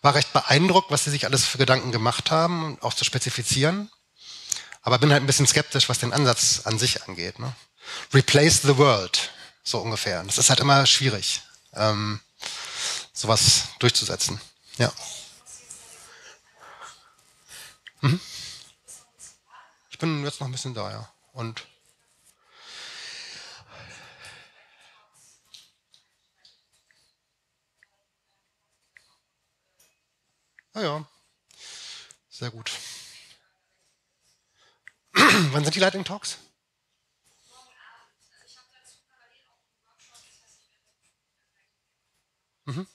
war recht beeindruckt, was sie sich alles für Gedanken gemacht haben, auch zu spezifizieren. Aber bin halt ein bisschen skeptisch, was den Ansatz an sich angeht. Ne? Replace the world, so ungefähr. Das ist halt immer schwierig, ähm, sowas durchzusetzen. Ja. Mhm. Ich bin jetzt noch ein bisschen da, ja. Und Ah ja, sehr gut. Wann sind die Lightning Talks? Mhm.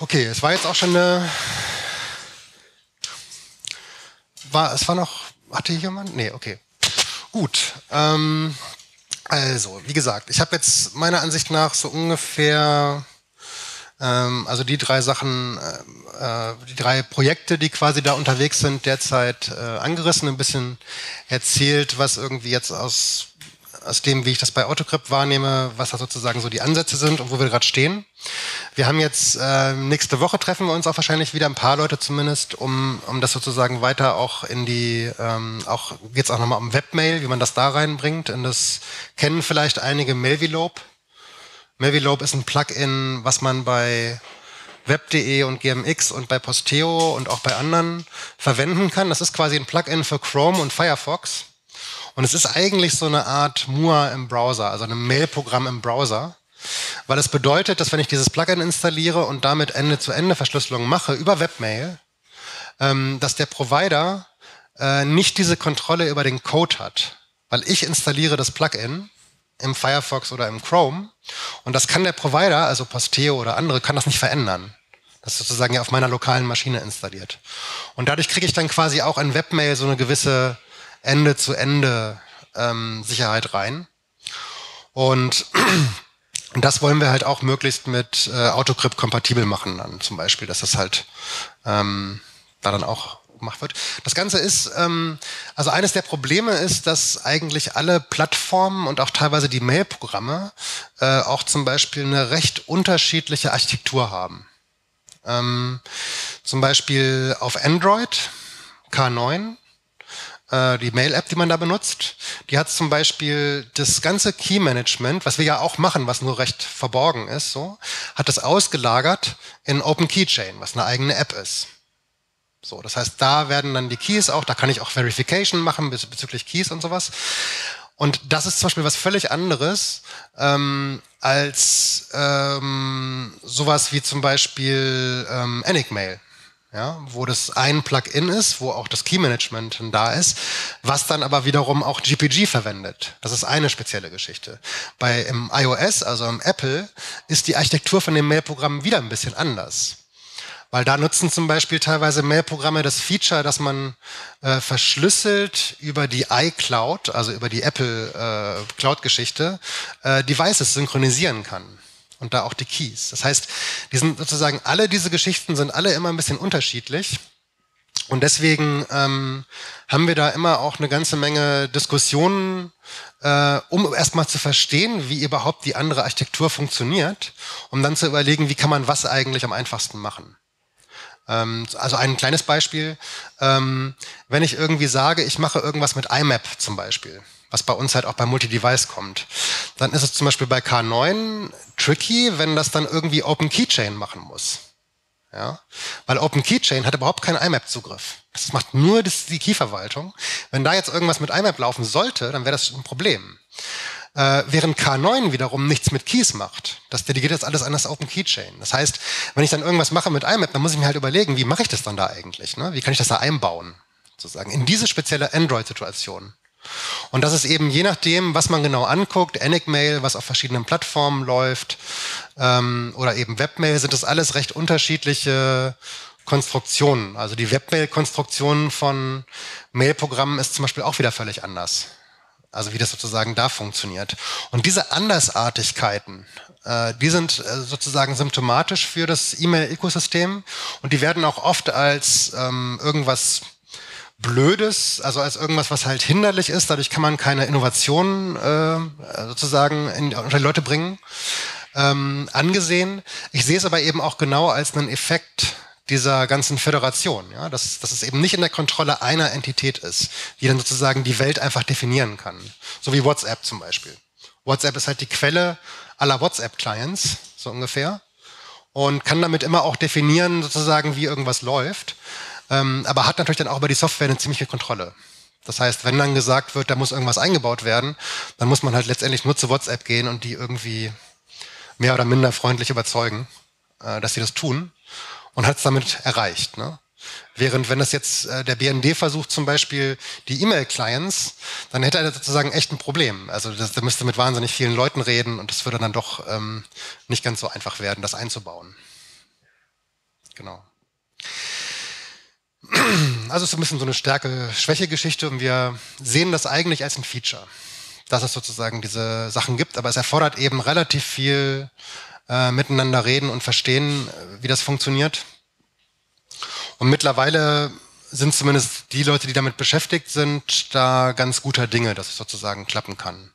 Okay, es war jetzt auch schon eine. War, es war noch. Hatte hier jemand? Nee, okay. Gut. Ähm, also, wie gesagt, ich habe jetzt meiner Ansicht nach so ungefähr ähm, also die drei Sachen, äh, äh, die drei Projekte, die quasi da unterwegs sind, derzeit äh, angerissen, ein bisschen erzählt, was irgendwie jetzt aus aus dem, wie ich das bei Autocrypt wahrnehme, was da sozusagen so die Ansätze sind und wo wir gerade stehen. Wir haben jetzt äh, nächste Woche treffen wir uns auch wahrscheinlich wieder ein paar Leute zumindest, um, um das sozusagen weiter auch in die, ähm, auch geht's auch nochmal um Webmail, wie man das da reinbringt. Und das kennen vielleicht einige Melvilope. Melvilope ist ein Plugin, was man bei web.de und GMX und bei Posteo und auch bei anderen verwenden kann. Das ist quasi ein Plugin für Chrome und Firefox. Und es ist eigentlich so eine Art MUA im Browser, also ein Mailprogramm im Browser. Weil es bedeutet, dass wenn ich dieses Plugin installiere und damit Ende-zu-Ende-Verschlüsselung mache über Webmail, ähm, dass der Provider äh, nicht diese Kontrolle über den Code hat. Weil ich installiere das Plugin im Firefox oder im Chrome und das kann der Provider, also Posteo oder andere, kann das nicht verändern. Das ist sozusagen ja auf meiner lokalen Maschine installiert. Und dadurch kriege ich dann quasi auch in Webmail so eine gewisse Ende-zu-Ende ähm, Sicherheit rein. Und das wollen wir halt auch möglichst mit äh, Autocrypt kompatibel machen dann zum Beispiel, dass das halt ähm, da dann auch gemacht wird. Das Ganze ist, ähm, also eines der Probleme ist, dass eigentlich alle Plattformen und auch teilweise die Mail-Programme äh, auch zum Beispiel eine recht unterschiedliche Architektur haben. Ähm, zum Beispiel auf Android K9 äh, die Mail-App, die man da benutzt, die hat zum Beispiel das ganze Key-Management, was wir ja auch machen, was nur recht verborgen ist, so, hat das ausgelagert in Open Keychain, was eine eigene App ist. So, das heißt, da werden dann die Keys auch, da kann ich auch Verification machen bezüglich Keys und sowas. Und das ist zum Beispiel was völlig anderes ähm, als ähm, sowas wie zum Beispiel ähm, Enigmail ja, wo das ein Plugin ist, wo auch das Key Management da ist, was dann aber wiederum auch GPG verwendet. Das ist eine spezielle Geschichte. Bei im iOS, also im Apple, ist die Architektur von dem Mailprogramm wieder ein bisschen anders. Weil da nutzen zum Beispiel teilweise Mailprogramme das Feature, dass man äh, verschlüsselt über die iCloud, also über die Apple äh, Cloud-Geschichte, äh, Devices synchronisieren kann und da auch die Keys. Das heißt, die sind sozusagen alle diese Geschichten sind alle immer ein bisschen unterschiedlich. Und deswegen ähm, haben wir da immer auch eine ganze Menge Diskussionen, äh, um erstmal zu verstehen, wie überhaupt die andere Architektur funktioniert, um dann zu überlegen, wie kann man was eigentlich am einfachsten machen. Ähm, also ein kleines Beispiel, ähm, wenn ich irgendwie sage, ich mache irgendwas mit IMAP zum Beispiel, was bei uns halt auch bei Multi-Device kommt. Dann ist es zum Beispiel bei K9 tricky, wenn das dann irgendwie Open Keychain machen muss. Ja? Weil Open Keychain hat überhaupt keinen IMAP-Zugriff. Das macht nur das, die Key-Verwaltung. Wenn da jetzt irgendwas mit IMAP laufen sollte, dann wäre das ein Problem. Äh, während K9 wiederum nichts mit Keys macht. Das delegiert jetzt alles an das Open Keychain. Das heißt, wenn ich dann irgendwas mache mit IMAP, dann muss ich mir halt überlegen, wie mache ich das dann da eigentlich? Ne? Wie kann ich das da einbauen? Sozusagen in diese spezielle Android-Situation. Und das ist eben je nachdem, was man genau anguckt, Enigmail, was auf verschiedenen Plattformen läuft, ähm, oder eben Webmail, sind das alles recht unterschiedliche Konstruktionen. Also die Webmail-Konstruktion von Mailprogrammen ist zum Beispiel auch wieder völlig anders. Also wie das sozusagen da funktioniert. Und diese Andersartigkeiten, äh, die sind äh, sozusagen symptomatisch für das E-Mail-Ökosystem und die werden auch oft als ähm, irgendwas Blödes, also als irgendwas, was halt hinderlich ist. Dadurch kann man keine Innovationen äh, sozusagen in, unter die Leute bringen, ähm, angesehen. Ich sehe es aber eben auch genau als einen Effekt dieser ganzen Föderation, ja, dass, dass es eben nicht in der Kontrolle einer Entität ist, die dann sozusagen die Welt einfach definieren kann. So wie WhatsApp zum Beispiel. WhatsApp ist halt die Quelle aller WhatsApp-Clients, so ungefähr, und kann damit immer auch definieren, sozusagen, wie irgendwas läuft ähm, aber hat natürlich dann auch über die Software eine ziemliche Kontrolle. Das heißt, wenn dann gesagt wird, da muss irgendwas eingebaut werden, dann muss man halt letztendlich nur zu WhatsApp gehen und die irgendwie mehr oder minder freundlich überzeugen, äh, dass sie das tun und hat es damit erreicht. Ne? Während wenn das jetzt äh, der BND versucht, zum Beispiel die E-Mail-Clients, dann hätte er sozusagen echt ein Problem. Also das, der müsste mit wahnsinnig vielen Leuten reden und das würde dann doch ähm, nicht ganz so einfach werden, das einzubauen. Genau. Also es ist ein bisschen so eine Stärke-Schwäche-Geschichte und wir sehen das eigentlich als ein Feature, dass es sozusagen diese Sachen gibt, aber es erfordert eben relativ viel äh, miteinander reden und verstehen, äh, wie das funktioniert. Und mittlerweile sind zumindest die Leute, die damit beschäftigt sind, da ganz guter Dinge, dass es sozusagen klappen kann.